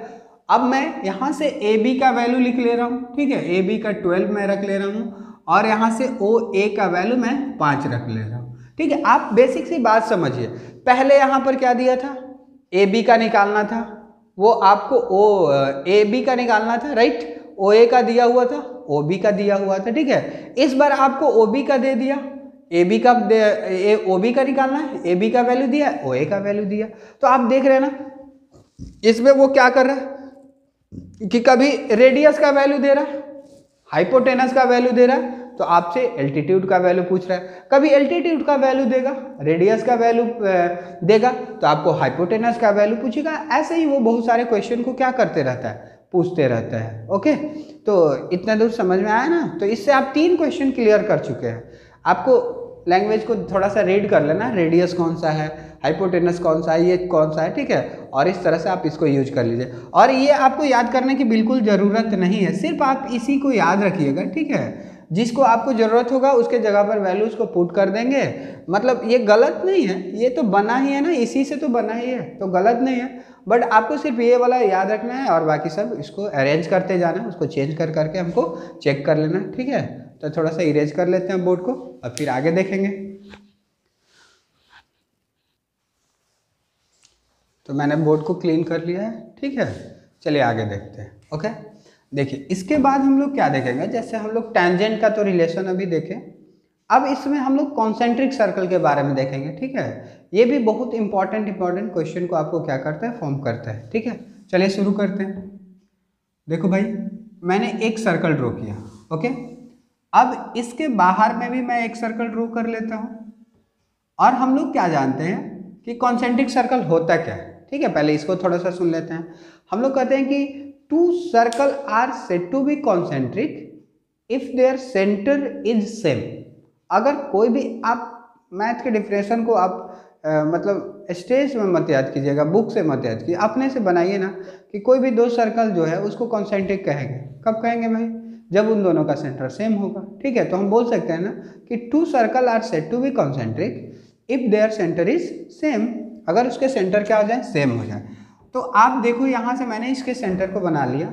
A: अब मैं यहाँ से ए बी का वैल्यू लिख ले रहा हूँ, ठीक है? ए बी का ट्वेल्व मैं रख ले रहा हूँ और यहाँ से ओ ए का वैल्यू मैं पाँच रख ले रहा हूँ, ठीक है? आप बेसिक सी बात समझिए। पहले यहाँ पर क्या दिया था? ए बी का निकालना था। वो आपको ओ ए बी का निकालना था राइट ओ ए का दिया हुआ था ओ बी का दिया हुआ था, ठीक है? इस बार आपको ओ बी का दे दिया। ए बी का ए ओ बी का निकालना है ए बी का वैल्यू दिया ओ ए का वैल्यू दिया। तो आप देख रहे हैं ना, इसमें वो क्या कर रहा है कि कभी रेडियस का वैल्यू दे रहा है हाइपोटेनस का वैल्यू दे रहा है तो आपसे एल्टीट्यूड का वैल्यू पूछ रहा है। कभी एल्टीट्यूड का वैल्यू देगा? रेडियस का वैल्यू देगा? तो आपको हाइपोटेनस का वैल्यू पूछेगा। ऐसे ही वो बहुत सारे क्वेश्चन को क्या करते रहता है? पूछते रहता है। ओके तो इतना दूर समझ में आया ना? तो इससे आप तीन क्वेश्चन क्लियर कर चुके हैं। आपको लैंग्वेज को थोड़ा सा रीड कर लेना। रेडियस कौन सा है? हाइपोटेनस कौन सा है? ये कौन सा है? ठीक है? और इस तरह से आप इसको यूज़ कर लीजिए। और ये आपको याद करने की बिल्कुल ज़रूरत नहीं है। सिर्फ़ आप इसी को याद रखिएगा। ठीक है? जिसको आपको ज़रूरत होगा, उसके जगह पर वैल्यूज़ को पुट कर देंगे। मतलब ये गलत नहीं है, ये तो बना ही है ना, इसी से तो बना ही है तो गलत नहीं है। बट आपको सिर्फ़ ये वाला याद रखना है और बाकी सब इसको अरेंज करते जाना है उसको चेंज कर करके हमको चेक कर लेना, ठीक है? तो थोड़ा सा इरेज कर लेते हैं बोर्ड को और फिर आगे देखेंगे। तो मैंने बोर्ड को क्लीन कर लिया है, ठीक है? चलिए आगे देखते हैं ओके देखिए, इसके बाद हम लोग क्या देखेंगे? जैसे हम लोग टेंजेंट का तो रिलेशन अभी देखें। अब इसमें हम लोग कॉन्सेंट्रिक सर्कल के बारे में देखेंगे, ठीक है? ये भी बहुत इंपॉर्टेंट इंपॉर्टेंट क्वेश्चन को आपको क्या करता है? फॉर्म करता है, ठीक है? चलिए शुरू करते हैं। देखो भाई, मैंने एक सर्कल ड्रॉ किया, ओके? अब इसके बाहर में भी मैं एक सर्कल ड्रॉ कर लेता हूँ। और हम लोग क्या जानते हैं कि कॉन्सेंट्रिक सर्कल होता क्या है? ठीक है, पहले इसको थोड़ा सा सुन लेते हैं। हम लोग कहते हैं कि two circle are said to be concentric if their centre is same. अगर कोई भी आप मैथ के डिफरेशन को आप आ, मतलब स्टेज में मत याद कीजिएगा बुक से मत याद कीजिए अपने से बनाइए ना कि कोई भी दो सर्कल जो है उसको कॉन्सेंट्रिक कहेंगे। कब कहेंगे भाई? जब उन दोनों का सेंटर सेम होगा। ठीक है तो हम बोल सकते हैं ना कि two circle are said to be concentric if their centre is same. अगर उसके सेंटर क्या हो जाए? सेम हो जाए। तो आप देखो यहाँ से मैंने इसके सेंटर को बना लिया।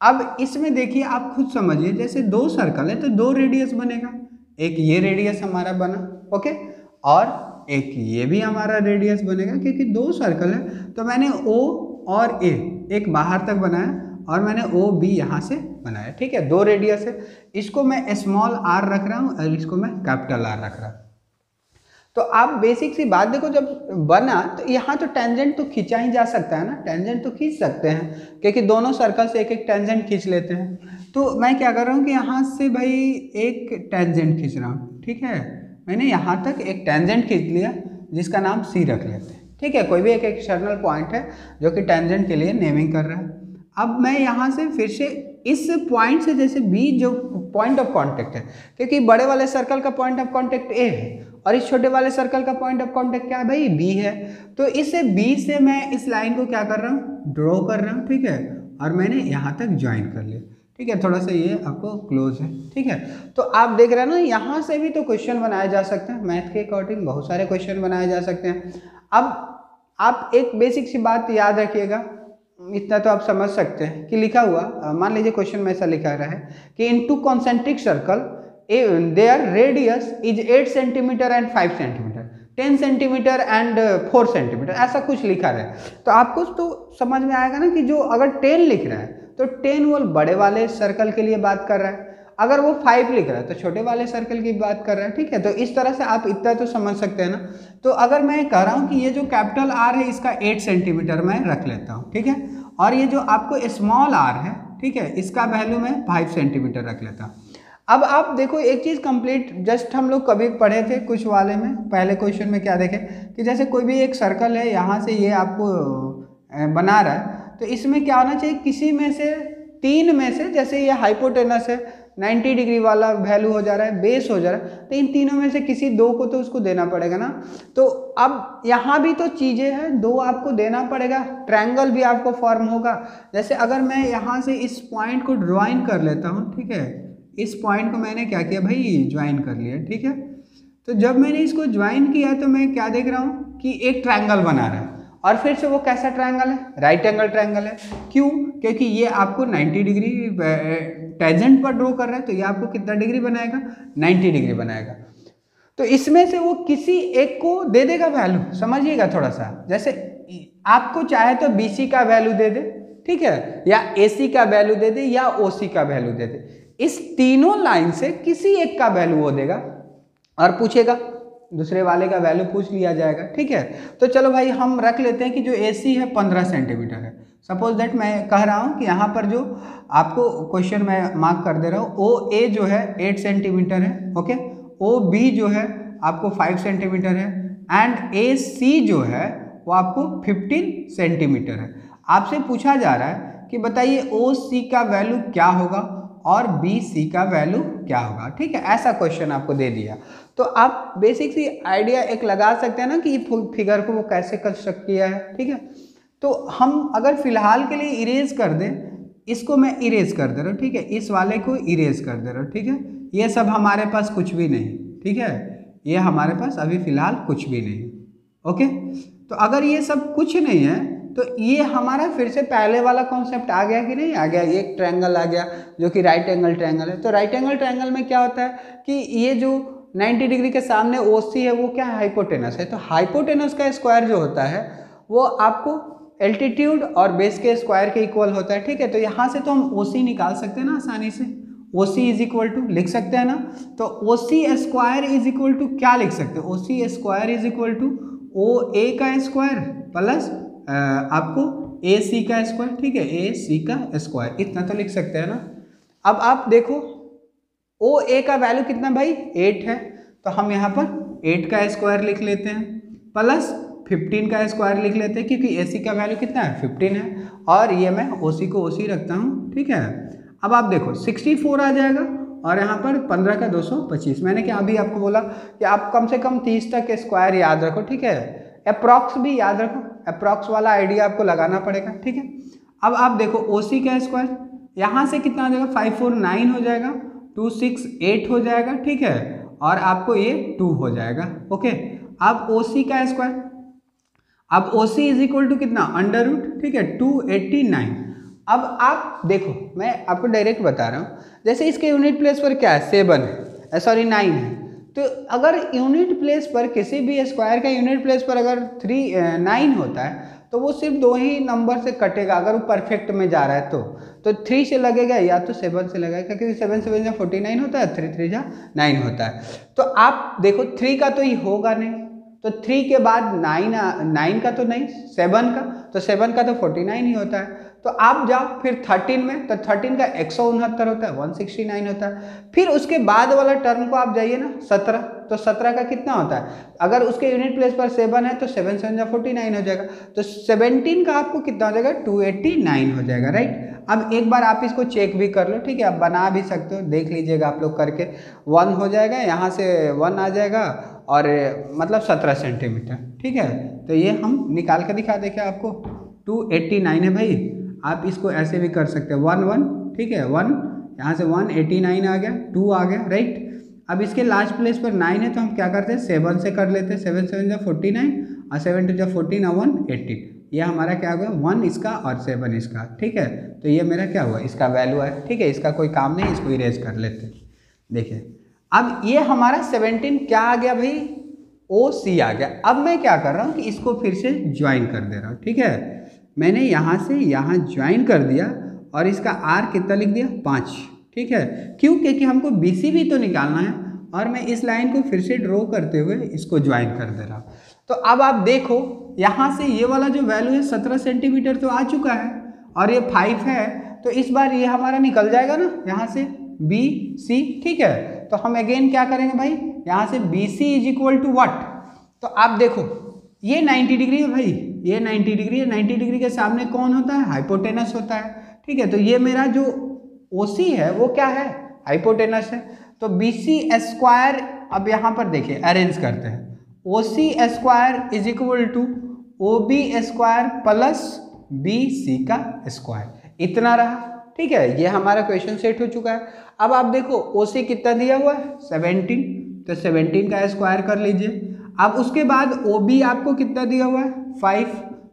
A: अब इसमें देखिए आप खुद समझिए, जैसे दो सर्कल है तो दो रेडियस बनेगा। एक ये रेडियस हमारा बना ओके और एक ये भी हमारा रेडियस बनेगा, क्योंकि दो सर्कल है। तो मैंने ओ और ए एक बाहर तक बनाया और मैंने ओ बी यहाँ से बनाया, ठीक है? दो रेडियस है। इसको मैं स्मॉल आर रख रहा हूँ और इसको मैं कैपिटल आर रख रहा हूँ। तो आप बेसिक सी बात देखो, जब बना तो यहाँ तो टेंजेंट तो खींचा ही जा सकता है ना? टेंजेंट तो खींच सकते हैं, क्योंकि दोनों सर्कल से एक एक टेंजेंट खींच लेते हैं। तो मैं क्या कर रहा हूँ कि यहाँ से भाई एक टेंजेंट खींच रहा हूँ, ठीक है? मैंने यहाँ तक एक टेंजेंट खींच लिया, जिसका नाम सी रख लेते हैं, ठीक है? कोई भी एक एक्सटर्नल पॉइंट है, जो कि टेंजेंट के लिए नेमिंग कर रहा है। अब मैं यहाँ से फिर से इस पॉइंट से जैसे बी जो पॉइंट ऑफ़ कांटेक्ट है, क्योंकि बड़े वाले सर्कल का पॉइंट ऑफ़ कांटेक्ट ए है और इस छोटे वाले सर्कल का पॉइंट ऑफ़ कॉन्टेक्ट क्या है भाई? बी है। तो इस बी से मैं इस लाइन को क्या कर रहा हूँ? ड्रॉ कर रहा हूँ, ठीक है? और मैंने यहाँ तक ज्वाइन कर लिया। ठीक है, थोड़ा सा ये आपको क्लोज है, ठीक है? तो आप देख रहे हैं ना, यहाँ से भी तो क्वेश्चन बनाए जा सकते हैं। मैथ के अकॉर्डिंग बहुत सारे क्वेश्चन बनाए जा सकते हैं। अब आप एक बेसिक सी बात याद रखिएगा। इतना तो आप समझ सकते हैं कि लिखा हुआ मान लीजिए क्वेश्चन में ऐसा लिखा रहा है कि in two concentric circle their radius is 8 centimetre and 5 centimetre 10 centimetre and 4 centimetre ऐसा कुछ लिखा रहा है। तो आपको तो समझ में आएगा ना कि जो अगर 10 लिख रहा है तो 10 वो बड़े वाले सर्कल के लिए बात कर रहा है। अगर वो 5 लिख रहा है तो छोटे वाले सर्कल की बात कर रहा है, ठीक है? तो इस तरह से आप इतना तो समझ सकते हैं ना। तो अगर मैं कह रहा हूँ कि ये जो कैपिटल आर है, इसका 8 सेंटीमीटर मैं रख लेता हूँ, ठीक है? और ये जो आपको स्मॉल आर है, ठीक है? इसका वैल्यू मैं फाइव सेंटीमीटर रख लेता हूँ। अब आप देखो, एक चीज़ कंप्लीट जस्ट हम लोग कभी पढ़े थे कुछ वाले में, पहले क्वेश्चन में क्या देखे, कि जैसे कोई भी एक सर्कल है, यहाँ से ये आपको बना रहा है तो इसमें क्या होना चाहिए, किसी में से, तीन में से, जैसे ये हाइपोटेनस है 90 डिग्री वाला वैल्यू हो जा रहा है बेस हो जा रहा है तो इन तीनों में से किसी दो को तो उसको देना पड़ेगा ना? तो अब यहाँ भी तो चीज़ें हैं, दो आपको देना पड़ेगा ट्रायंगल भी आपको फॉर्म होगा। जैसे अगर मैं यहाँ से इस पॉइंट को ड्रॉइंग कर लेता हूँ, ठीक है? इस पॉइंट को मैंने क्या किया? भाई ज्वाइन कर लिया, ठीक है? तो जब मैंने इसको ज्वाइन किया तो मैं क्या देख रहा हूँ कि एक ट्रायंगल बना रहा है। और फिर से वो कैसा ट्रायंगल है? राइट एंगल ट्रायंगल है। क्यों? क्योंकि ये आपको 90 डिग्री टेजेंट पर ड्रॉ कर रहा है तो ये आपको कितना डिग्री बनाएगा? 90 डिग्री बनाएगा। तो इसमें से वो किसी एक को दे देगा वैल्यू समझिएगा थोड़ा सा जैसे आपको चाहे तो BC का वैल्यू दे दे, ठीक है? या AC का वैल्यू दे दे, या OC का वैल्यू दे दे। इस तीनों लाइन से किसी एक का वैल्यू वो देगा और पूछेगा, दूसरे वाले का वैल्यू पूछ लिया जाएगा, ठीक है? तो चलो भाई, हम रख लेते हैं कि जो एसी है पंद्रह सेंटीमीटर है। सपोज़ दैट मैं कह रहा हूँ कि यहाँ पर जो आपको क्वेश्चन मैं मार्क कर दे रहा हूँ, ओ ए जो है eight centimetre okay O B B जो है आपको फाइव सेंटीमीटर है एंड ए सी जो है वो आपको फिफ्टीन सेंटीमीटर है। आपसे पूछा जा रहा है कि बताइए, ओ सी का वैल्यू क्या होगा? और बी सी का वैल्यू क्या होगा? ठीक है, ऐसा क्वेश्चन आपको दे दिया। तो आप बेसिक सी आइडिया एक लगा सकते हैं ना कि फुल फिगर को वो कैसे कंस्ट्रक्ट किया है, ठीक है? तो हम अगर फ़िलहाल के लिए इरेज कर दें, इसको मैं इरेज कर दे रहा हूँ, ठीक है? इस वाले को इरेज कर दे रहा हूँ, ठीक है? ये सब हमारे पास कुछ भी नहीं, ठीक है? ये हमारे पास अभी फ़िलहाल कुछ भी नहीं, ओके? तो अगर ये सब कुछ नहीं है तो ये हमारा फिर से पहले वाला कॉन्सेप्ट आ गया कि नहीं? आ गया एक ट्रायंगल आ गया, जो कि राइट एंगल ट्रायंगल है। तो राइट एंगल ट्रायंगल में क्या होता है कि ये जो 90 डिग्री के सामने OC है, वो क्या हाइपोटेनस है। तो हाइपोटेनस का स्क्वायर जो होता है, वो आपको एल्टीट्यूड और बेस के स्क्वायर के इक्वल होता है। ठीक है? तो यहाँ से तो हम OC निकाल सकते हैं ना आसानी से। O C is equal to लिख सकते हैं ना? तो O C square is equal to क्या लिख सकते हैं? O C square is equal to O A का स्क्वायर प्लस आपको ए सी का स्क्वायर ठीक है? ए सी का स्क्वायर इतना तो लिख सकते हैं ना? अब आप देखो ओ ए का वैल्यू कितना भाई? एट है। तो हम यहाँ पर एट का स्क्वायर लिख लेते हैं प्लस फिफ्टीन का स्क्वायर लिख लेते हैं, क्योंकि ए सी का वैल्यू कितना है? फिफ्टीन है। और ये मैं ओ सी को ओ सी रखता हूँ, ठीक है? अब आप देखो सिक्सटी फोर आ जाएगा और यहाँ पर पंद्रह का दो सौ पच्चीस। मैंने क्या अभी आपको बोला कि आप कम से कम तीस तक स्क्वायर याद रखो, ठीक है? अप्रॉक्स भी याद रखो अप्रॉक्स वाला आइडिया आपको लगाना पड़ेगा, ठीक है? अब आप देखो ओ सी का स्क्वायर यहाँ से कितना आ जाएगा? फाइव फोर नाइन हो जाएगा टू सिक्स एट हो जाएगा, ठीक है? और आपको ये टू हो जाएगा ओके अब ओ सी का स्क्वायर अब O C is equal to कितना? अंडर रूट ठीक है? टू एट्टी नाइन अब आप देखो, मैं आपको डायरेक्ट बता रहा हूँ। जैसे इसके यूनिट प्लेस पर क्या है? सेवन है। सॉरी नाइन है। तो अगर यूनिट प्लेस पर किसी भी स्क्वायर का यूनिट प्लेस पर अगर थ्री नाइन होता है तो वो सिर्फ़ दो ही नंबर से कटेगा, अगर वो परफेक्ट में जा रहा है तो। तो थ्री से लगेगा या तो सेवन से लगेगा, क्योंकि सेवन सेवन जा फोर्टी नाइन होता है थ्री थ्री जा नाइन होता है। तो आप देखो थ्री का तो ये होगा नहीं। तो थ्री के बाद नाइन नाइन का तो नहीं सेवन का तो सेवन का तो फोर्टी नाइन ही होता है। तो आप जाओ, फिर थर्टीन में तो थर्टीन का एक सौ उनहत्तर होता है वन सिक्सटी नाइन होता है। फिर उसके बाद वाला टर्म को आप जाइए ना, सत्रह तो सत्रह का कितना होता है? अगर उसके यूनिट प्लेस पर सेवन है तो सेवन सेवन या फोर्टी नाइन हो जाएगा। तो सेवनटीन का आपको कितना हो जाएगा? टू एट्टी नाइन हो जाएगा राइट अब एक बार आप इसको चेक भी कर लो, ठीक है? आप बना भी सकते हो, देख लीजिएगा आप लोग करके। वन हो जाएगा, यहाँ से वन आ जाएगा, और मतलब सत्रह सेंटीमीटर ठीक है? तो ये हम निकाल के दिखा देखे आपको? टू एट्टी नाइन है भाई। आप इसको ऐसे भी कर सकते हैं। वन वन, ठीक है, वन, यहाँ से वन एटी नाइन आ गया टू आ गया राइट अब इसके लास्ट प्लेस पर नाइन है तो हम क्या करते हैं? सेवन से कर लेते हैं। सेवन सेवन जब फोर्टी नाइन और सेवन टू जब फोर्टीन और वन एट्टीन ये हमारा क्या हुआ? वन इसका और सेवन इसका, ठीक है? तो ये मेरा क्या हुआ? इसका वैल्यू है ठीक है? इसका कोई काम नहीं, इसको इरेज कर लेते हैं। देखिए, अब ये हमारा सेवनटीन क्या आ गया भाई? ओ सी आ गया। अब मैं क्या कर रहा हूँ कि इसको फिर से ज्वाइन कर दे रहा हूँ, ठीक है? मैंने यहाँ से यहाँ ज्वाइन कर दिया और इसका आर कितना लिख दिया? पाँच। ठीक है? क्यों? क्योंकि हमको बी सी भी तो निकालना है और मैं इस लाइन को फिर से ड्रॉ करते हुए इसको ज्वाइन कर दे रहा। हूँ तो अब आप देखो, यहाँ से ये वाला जो वैल्यू है, सत्रह सेंटीमीटर तो आ चुका है और ये फाइव है तो इस बार ये हमारा निकल जाएगा ना? यहाँ से बी सी ठीक है? तो हम अगेन क्या करेंगे भाई? यहाँ से B C is equal to what तो आप देखो, ये 90 डिग्री है भाई। ये 90 डिग्री है 90 डिग्री के सामने कौन होता है? हाइपोटेनस होता है। ठीक है तो ये मेरा जो OC है, वो क्या है? हाइपोटेनस है। तो बी सी स्क्वायर अब यहाँ पर देखिए अरेंज करते हैं। O C square is equal to O B square plus B C का स्क्वायर इतना रहा। ठीक है, ये हमारा क्वेश्चन सेट हो चुका है। अब आप देखो ओ सी कितना दिया हुआ है? सेवेंटीन तो सेवेंटीन का स्क्वायर कर लीजिए। अब उसके बाद ओ बी आपको कितना दिया हुआ है? फाइव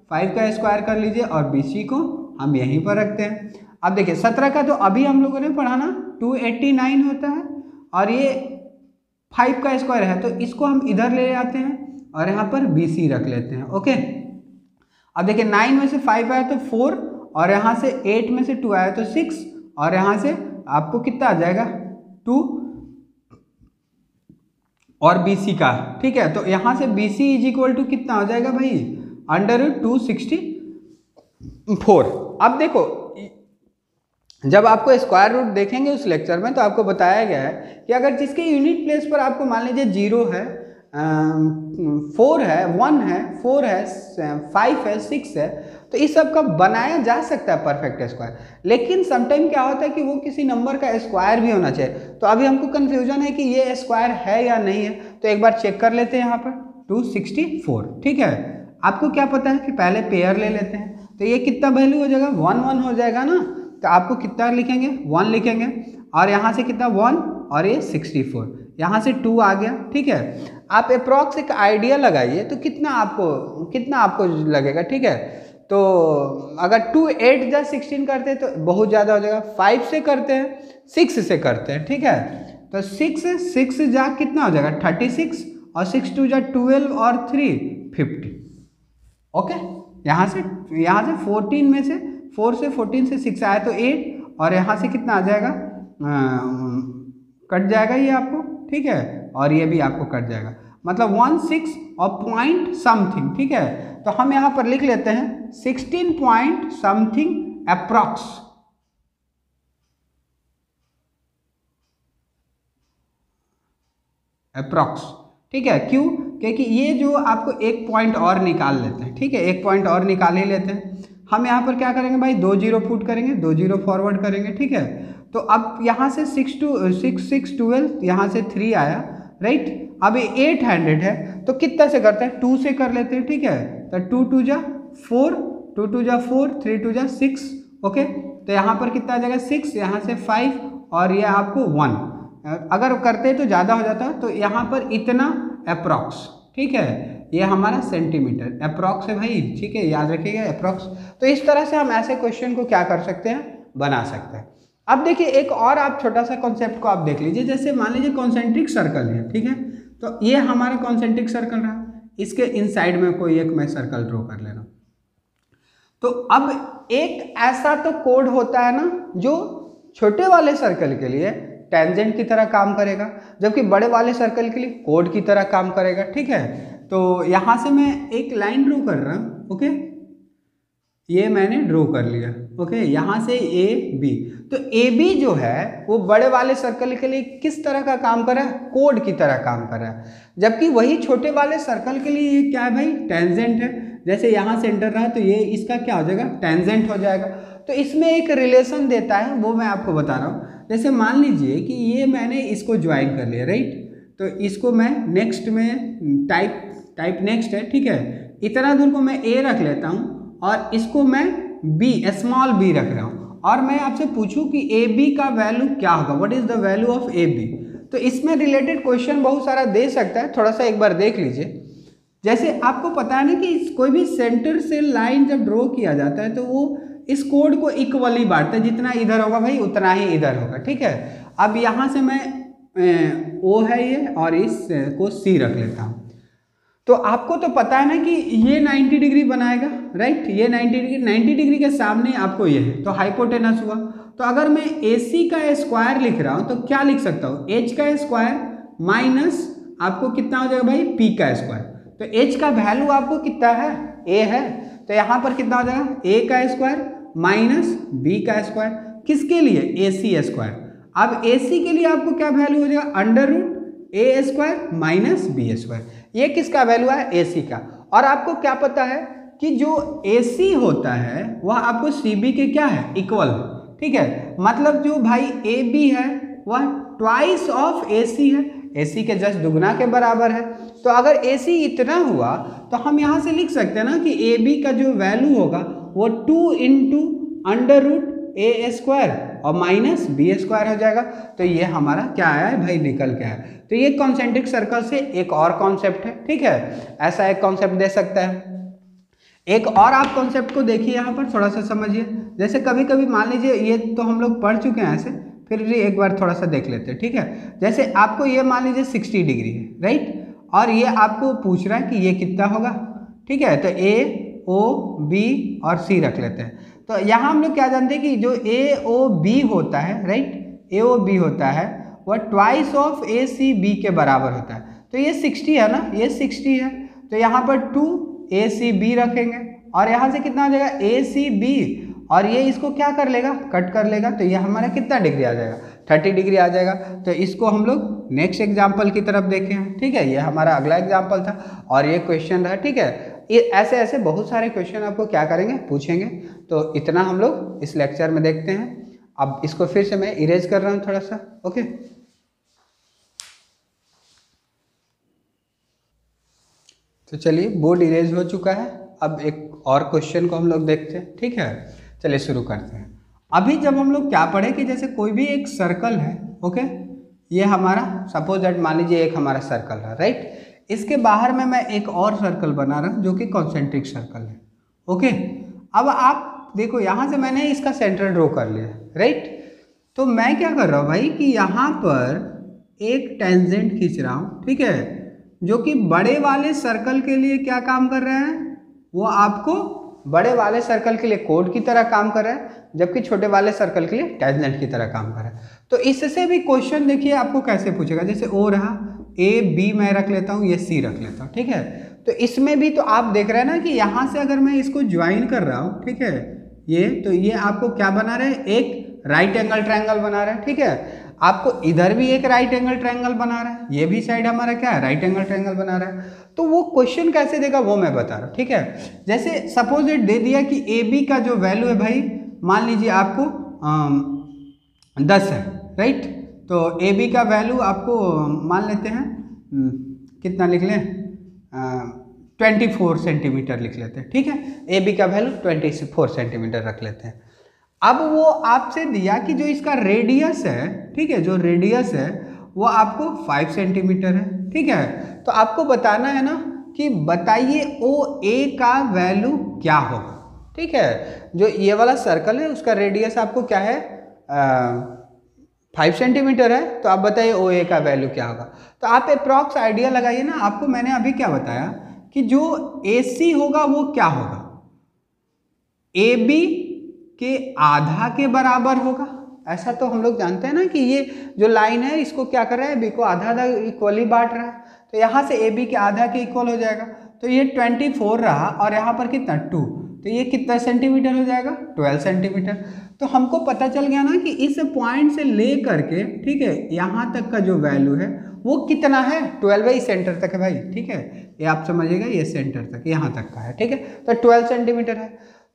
A: फाइव का स्क्वायर कर लीजिए और बी सी को हम यहीं पर रखते हैं। अब देखिए, सत्रह का तो अभी हम लोगों ने पढ़ा ना टू एट्टी नाइन होता है और ये फाइव का स्क्वायर है तो इसको हम इधर ले आते हैं और यहाँ पर बी सी रख लेते हैं ओके अब देखिए नाइन में से फाइव आया तो फोर और यहाँ से एट में से टू आया तो सिक्स और यहाँ से आपको कितना आ जाएगा? टू और बी सी का ठीक है तो यहाँ से B C is equal to कितना हो जाएगा भाई? अंडर टू सिक्सटी फोर अब देखो, जब आपको स्क्वायर रूट देखेंगे उस लेक्चर में तो आपको बताया गया है कि अगर जिसके यूनिट प्लेस पर आपको मान लीजिए ज़ीरो है फोर है वन है फोर है फाइव है सिक्स है तो इस सब का बनाया जा सकता है परफेक्ट स्क्वायर लेकिन समटाइम क्या होता है कि वो किसी नंबर का स्क्वायर भी होना चाहिए। तो अभी हमको कन्फ्यूज़न है कि ये स्क्वायर है या नहीं है। तो एक बार चेक कर लेते हैं यहाँ पर। टू सिक्सटी फोर ठीक है? आपको क्या पता है कि पहले पेयर ले लेते हैं। तो ये कितना वैल्यू हो जाएगा? वन वन हो जाएगा ना? तो आपको कितना लिखेंगे? वन लिखेंगे। और यहाँ से कितना? वन और ये सिक्सटी फोर यहाँ से टू आ गया, ठीक है? आप अप्रॉक्स एक आइडिया लगाइए तो कितना आपको कितना आपको लगेगा, ठीक है? तो अगर टू एट जा सिक्सटीन करते हैं तो बहुत ज़्यादा हो जाएगा। फाइव से करते हैं सिक्स से करते हैं ठीक है? तो सिक्स सिक्स जा कितना हो जाएगा? थर्टी सिक्स और सिक्स टू जा ट्वेल्व और थ्री फिफ्टी ओके यहाँ से यहाँ से फोर्टीन में से फोर से फोर्टीन से सिक्स आया तो एट और यहाँ से कितना आ जाएगा? आ, कट जाएगा ये आपको ठीक है? और ये भी आपको कट जाएगा। मतलब वन सिक्स और पॉइंट समथिंग, ठीक है? तो हम यहाँ पर लिख लेते हैं sixteen point something approx. Approx, ठीक है? क्यों? क्योंकि ये जो आपको एक पॉइंट और निकाल लेते हैं, ठीक है? एक पॉइंट और निकाल ही लेते हैं। हम यहाँ पर क्या करेंगे भाई? दो ज़ीरो फुट करेंगे, दो ज़ीरो फॉरवर्ड करेंगे, ठीक है? तो अब यहाँ से six two, six six, twelve, यहाँ से थ्री आया, राइट? अब एट हंड्रेड है तो कितना से करते हैं? टू से कर लेते हैं, ठीक है? तो टू टू जा फोर टू टू जा फोर थ्री टू जा सिक्स ओके तो यहाँ पर कितना आ जाएगा? सिक्स यहाँ से फाइव और ये आपको वन अगर करते तो ज़्यादा हो जाता तो यहाँ पर इतना अप्रॉक्स ठीक है? ये हमारा सेंटीमीटर अप्रॉक्स है भाई, ठीक है? याद रखिएगा अप्रॉक्स तो इस तरह से हम ऐसे क्वेश्चन को क्या कर सकते हैं? बना सकते हैं. अब देखिए, एक और आप छोटा सा कॉन्सेप्ट को आप देख लीजिए, जैसे मान लीजिए कॉन्सेंट्रिक सर्कल है, ठीक है? तो ये हमारा कॉन्सेंट्रिक सर्कल रहा। इसके इनसाइड में कोई एक मैं सर्कल ड्रॉ कर ले रहा तो अब एक ऐसा तो कोड होता है ना, जो छोटे वाले सर्कल के लिए टेंजेंट की तरह काम करेगा, जबकि बड़े वाले सर्कल के लिए कोड की तरह काम करेगा, ठीक है? तो यहाँ से मैं एक लाइन ड्रॉ कर रहा हूँ ओके ये मैंने ड्रॉ कर लिया ओके यहाँ से ए बी तो ए बी जो है, वो बड़े वाले सर्कल के लिए किस तरह का काम कर रहा है? कोड की तरह काम कर रहा है। जबकि वही छोटे वाले सर्कल के लिए ये क्या है भाई? टेंजेंट है। जैसे यहाँ से सेंटर रहा तो ये इसका क्या हो जाएगा? टेंजेंट हो जाएगा। तो इसमें एक रिलेशन देता है, वो मैं आपको बता रहा हूँ। जैसे मान लीजिए कि ये मैंने इसको ज्वाइन कर लिया राइट तो इसको मैं नेक्स्ट में टाइप टाइप नेक्स्ट है, ठीक है? इतना दूर को मैं ए रख लेता हूँ और इसको मैं बी स्मॉल बी रख रहा हूँ। और मैं आपसे पूछूँ कि ए बी का वैल्यू क्या होगा? What is the value of A B तो इसमें रिलेटेड क्वेश्चन बहुत सारा दे सकता है। थोड़ा सा एक बार देख लीजिए। जैसे आपको पता है ना कि कोई भी सेंटर से लाइन जब ड्रॉ किया जाता है तो वो इस कोड को इक्वली बांटता है। जितना इधर होगा भाई, उतना ही इधर होगा। ठीक है? अब यहाँ से मैं ओ है ये और इस को सी रख लेता हूँ। तो आपको तो पता है ना कि ये 90 डिग्री बनाएगा। राइट, ये 90 डिग्री 90 डिग्री के सामने आपको ये है। तो हाइपोटेनस हुआ। तो अगर मैं ए सी का स्क्वायर लिख रहा हूँ तो क्या लिख सकता हूँ? एच का स्क्वायर माइनस आपको कितना हो जाएगा भाई? पी का स्क्वायर तो एच का वैल्यू आपको कितना है? ए है। तो यहाँ पर कितना हो जाएगा? ए का स्क्वायर माइनस बी का स्क्वायर किसके लिए? ए सी स्क्वायर अब ए सी के लिए आपको क्या वैल्यू हो जाएगा? Under root A square minus B square ये किसका वैल्यू है? ए सी का। और आपको क्या पता है? कि जो ए सी होता है, वह आपको सी बी के क्या है? इक्वल ठीक है? मतलब जो भाई ए बी है, वह ट्वाइस ऑफ़ ए सी है। ए सी के जस्ट दुगना के बराबर है। तो अगर ए सी इतना हुआ तो हम यहाँ से लिख सकते हैं ना कि ए बी का जो वैल्यू होगा, वो two into under root A square और माइनस बी स्क्वायर हो जाएगा। तो ये हमारा क्या आया है भाई? निकल के है तो ये कॉन्सेंट्रिक सर्कल से एक और कॉन्सेप्ट है। ठीक है? ऐसा एक कॉन्सेप्ट दे सकता है। एक और आप कॉन्सेप्ट को देखिए यहाँ पर, थोड़ा सा समझिए। जैसे कभी कभी मान लीजिए ये तो हम लोग पढ़ चुके हैं ऐसे, फिर भी एक बार थोड़ा सा देख लेते हैं, ठीक है? जैसे आपको ये मान लीजिए सिक्सटी डिग्री है, राइट? और ये आपको पूछ रहा है कि ये कितना होगा, ठीक है? तो ए ओ बी और सी रख लेते हैं। तो यहाँ हम लोग क्या जानते हैं कि जो ए ओ बी होता है, राइट? ए ओ बी होता है, वह twice of A C B के बराबर होता है। तो ये सिक्सटी है ना? ये सिक्सटी है। तो यहाँ पर टू ए सी बी रखेंगे। और यहाँ से कितना आ जाएगा? ए सी बी और ये इसको क्या कर लेगा? कट कर लेगा। तो ये हमारा कितना डिग्री आ जाएगा? थर्टी डिग्री आ जाएगा। तो इसको हम लोग नेक्स्ट एग्ज़ाम्पल की तरफ़ देखे। हैं ठीक है? ये हमारा अगला एग्ज़ाम्पल था। और ये क्वेश्चन रहा। ठीक है? ये ऐसे ऐसे बहुत सारे क्वेश्चन आपको क्या करेंगे? पूछेंगे। तो इतना हम लोग इस लेक्चर में देखते हैं। अब इसको फिर से मैं इरेज कर रहा हूँ थोड़ा सा। ओके तो चलिए बोर्ड इरेज हो चुका है। अब एक और क्वेश्चन को हम लोग देखते हैं। ठीक है? चलिए शुरू करते हैं। अभी जब हम लोग क्या पढ़े कि जैसे कोई भी एक सर्कल है ओके ये हमारा सपोज़ दैट मान लीजिए एक हमारा सर्कल है राइट इसके बाहर में मैं एक और सर्कल बना रहा हूँ, जो कि कॉन्सेंट्रिक सर्कल है ओके अब आप देखो, यहाँ से मैंने इसका सेंटर ड्रॉ कर लिया राइट तो मैं क्या कर रहा हूँ भाई कि यहाँ पर एक टेंजेंट खींच रहा हूँ, ठीक है? जो कि बड़े वाले सर्कल के लिए क्या काम कर रहे हैं? वो आपको बड़े वाले सर्कल के लिए कोड की तरह काम कर रहा है, जबकि छोटे वाले सर्कल के लिए टेंजेंट की तरह काम कर रहा है। तो इससे भी क्वेश्चन देखिए, आपको कैसे पूछेगा? जैसे ओ रहा ए बी मैं रख लेता हूँ, ये सी रख लेता हूँ, ठीक है? तो इसमें भी तो आप देख रहे हैं ना कि यहाँ से अगर मैं इसको ज्वाइन कर रहा हूँ, ठीक है? ये तो ये आपको क्या बना रहे हैं? एक राइट एंगल ट्रायंगल बना रहे हैं, ठीक है? आपको इधर भी एक राइट एंगल ट्रायंगल बना रहा है, ये भी साइड हमारा क्या है राइट एंगल ट्रायंगल बना रहा है। तो वो क्वेश्चन कैसे देगा, वो मैं बता रहा हूँ, ठीक है? जैसे सपोज़ इट दे दिया कि ए बी का जो वैल्यू है भाई, मान लीजिए आपको दस है राइट तो ए बी का वैल्यू आपको, मान लेते हैं कितना लिख लें? ट्वेंटी फोर सेंटीमीटर लिख लेते हैं, ठीक है? ए बी का वैल्यू ट्वेंटी फोर सेंटीमीटर रख लेते हैं। अब वो आपसे दिया कि जो इसका रेडियस है, ठीक है, जो रेडियस है, वो आपको फाइव सेंटीमीटर है, ठीक है? तो आपको बताना है ना कि बताइए ओ ए का वैल्यू क्या होगा ठीक है? जो ये वाला सर्कल है, उसका रेडियस आपको क्या है? फाइव सेंटीमीटर है तो आप बताइए ओ ए का वैल्यू क्या होगा? तो आप अप्रॉक्स आइडिया लगाइए ना, आपको मैंने अभी क्या बताया कि जो ए सी होगा, वो क्या होगा? ए बी के आधा के बराबर होगा। ऐसा तो हम लोग जानते हैं ना कि ये जो लाइन है, इसको क्या कर रहा है? बी को आधा आधा इक्वली बांट रहा है। तो यहाँ से ए बी के आधा के इक्वल हो जाएगा। तो ये ट्वेंटी फोर रहा और यहाँ पर कितना? टू तो ये कितना सेंटीमीटर हो जाएगा? ट्वेल्व सेंटीमीटर तो हमको पता चल गया ना कि इस पॉइंट से ले करके ठीक है, यहाँ तक का जो वैल्यू है, वो कितना है? ट्वेल्व ही सेंटर तक है भाई, ठीक है? ये आप समझिएगा, ये सेंटर तक, यहाँ तक का है, ठीक है? तो ट्वेल्व सेंटीमीटर है।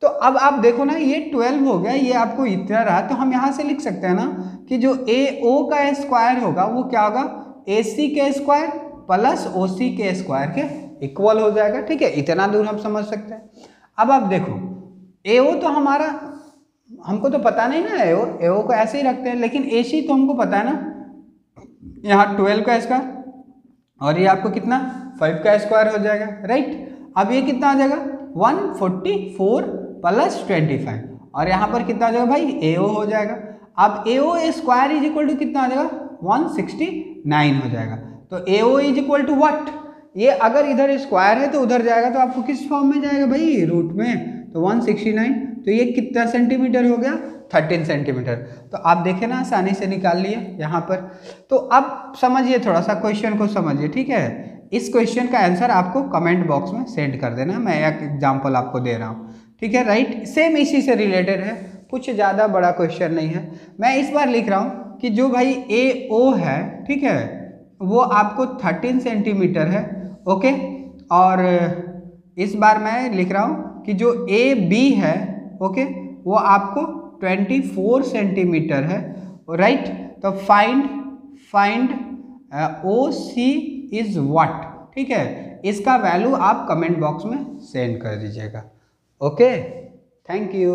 A: तो अब आप देखो ना, ये ट्वेल्व हो गया, ये आपको इतना रहा। तो हम यहाँ से लिख सकते हैं ना कि जो ए ओ का स्क्वायर होगा, वो क्या होगा? ए सी के स्क्वायर प्लस ओ सी के स्क्वायर के इक्वल हो जाएगा। ठीक है? इतना दूर हम समझ सकते हैं। अब आप देखो ए ओ तो हमारा, हमको तो पता नहीं ना ए ओ ए ओ को ऐसे ही रखते हैं, लेकिन ए सी तो हमको पता है ना, यहाँ ट्वेल्व का स्क्वायर और ये आपको कितना? फाइव का स्क्वायर हो जाएगा। राइट अब ये कितना आ जाएगा? One forty four plus twenty five. और यहाँ पर कितना आ जाएगा भाई? ए ओ हो जाएगा। अब A O square is equal to कितना आ जाएगा? वन सिक्सटी नाइन हो जाएगा। तो A O is equal to what ये अगर इधर स्क्वायर है तो उधर जाएगा तो आपको किस फॉर्म में जाएगा भाई? रूट में। तो 169 तो ये कितना सेंटीमीटर हो गया? 13 सेंटीमीटर तो आप देखें ना, आसानी से निकाल लिए यहाँ पर। तो अब समझिए थोड़ा सा क्वेश्चन को समझिए, ठीक है? इस क्वेश्चन का आंसर आपको कमेंट बॉक्स में सेंड कर देना। मैं एक एग्ज़ाम्पल आपको दे रहा हूँ। ठीक है राइट सेम इसी से रिलेटेड है, कुछ ज़्यादा बड़ा क्वेश्चन नहीं है। मैं इस बार लिख रहा हूँ कि जो भाई ए ओ है, ठीक है, वो आपको 13 सेंटीमीटर है ओके और इस बार मैं लिख रहा हूँ कि जो ए बी है ओके वो आपको 24 सेंटीमीटर है राइट तो find find O C is what ठीक है, इसका वैल्यू आप कमेंट बॉक्स में सेंड कर दीजिएगा। Okay thank you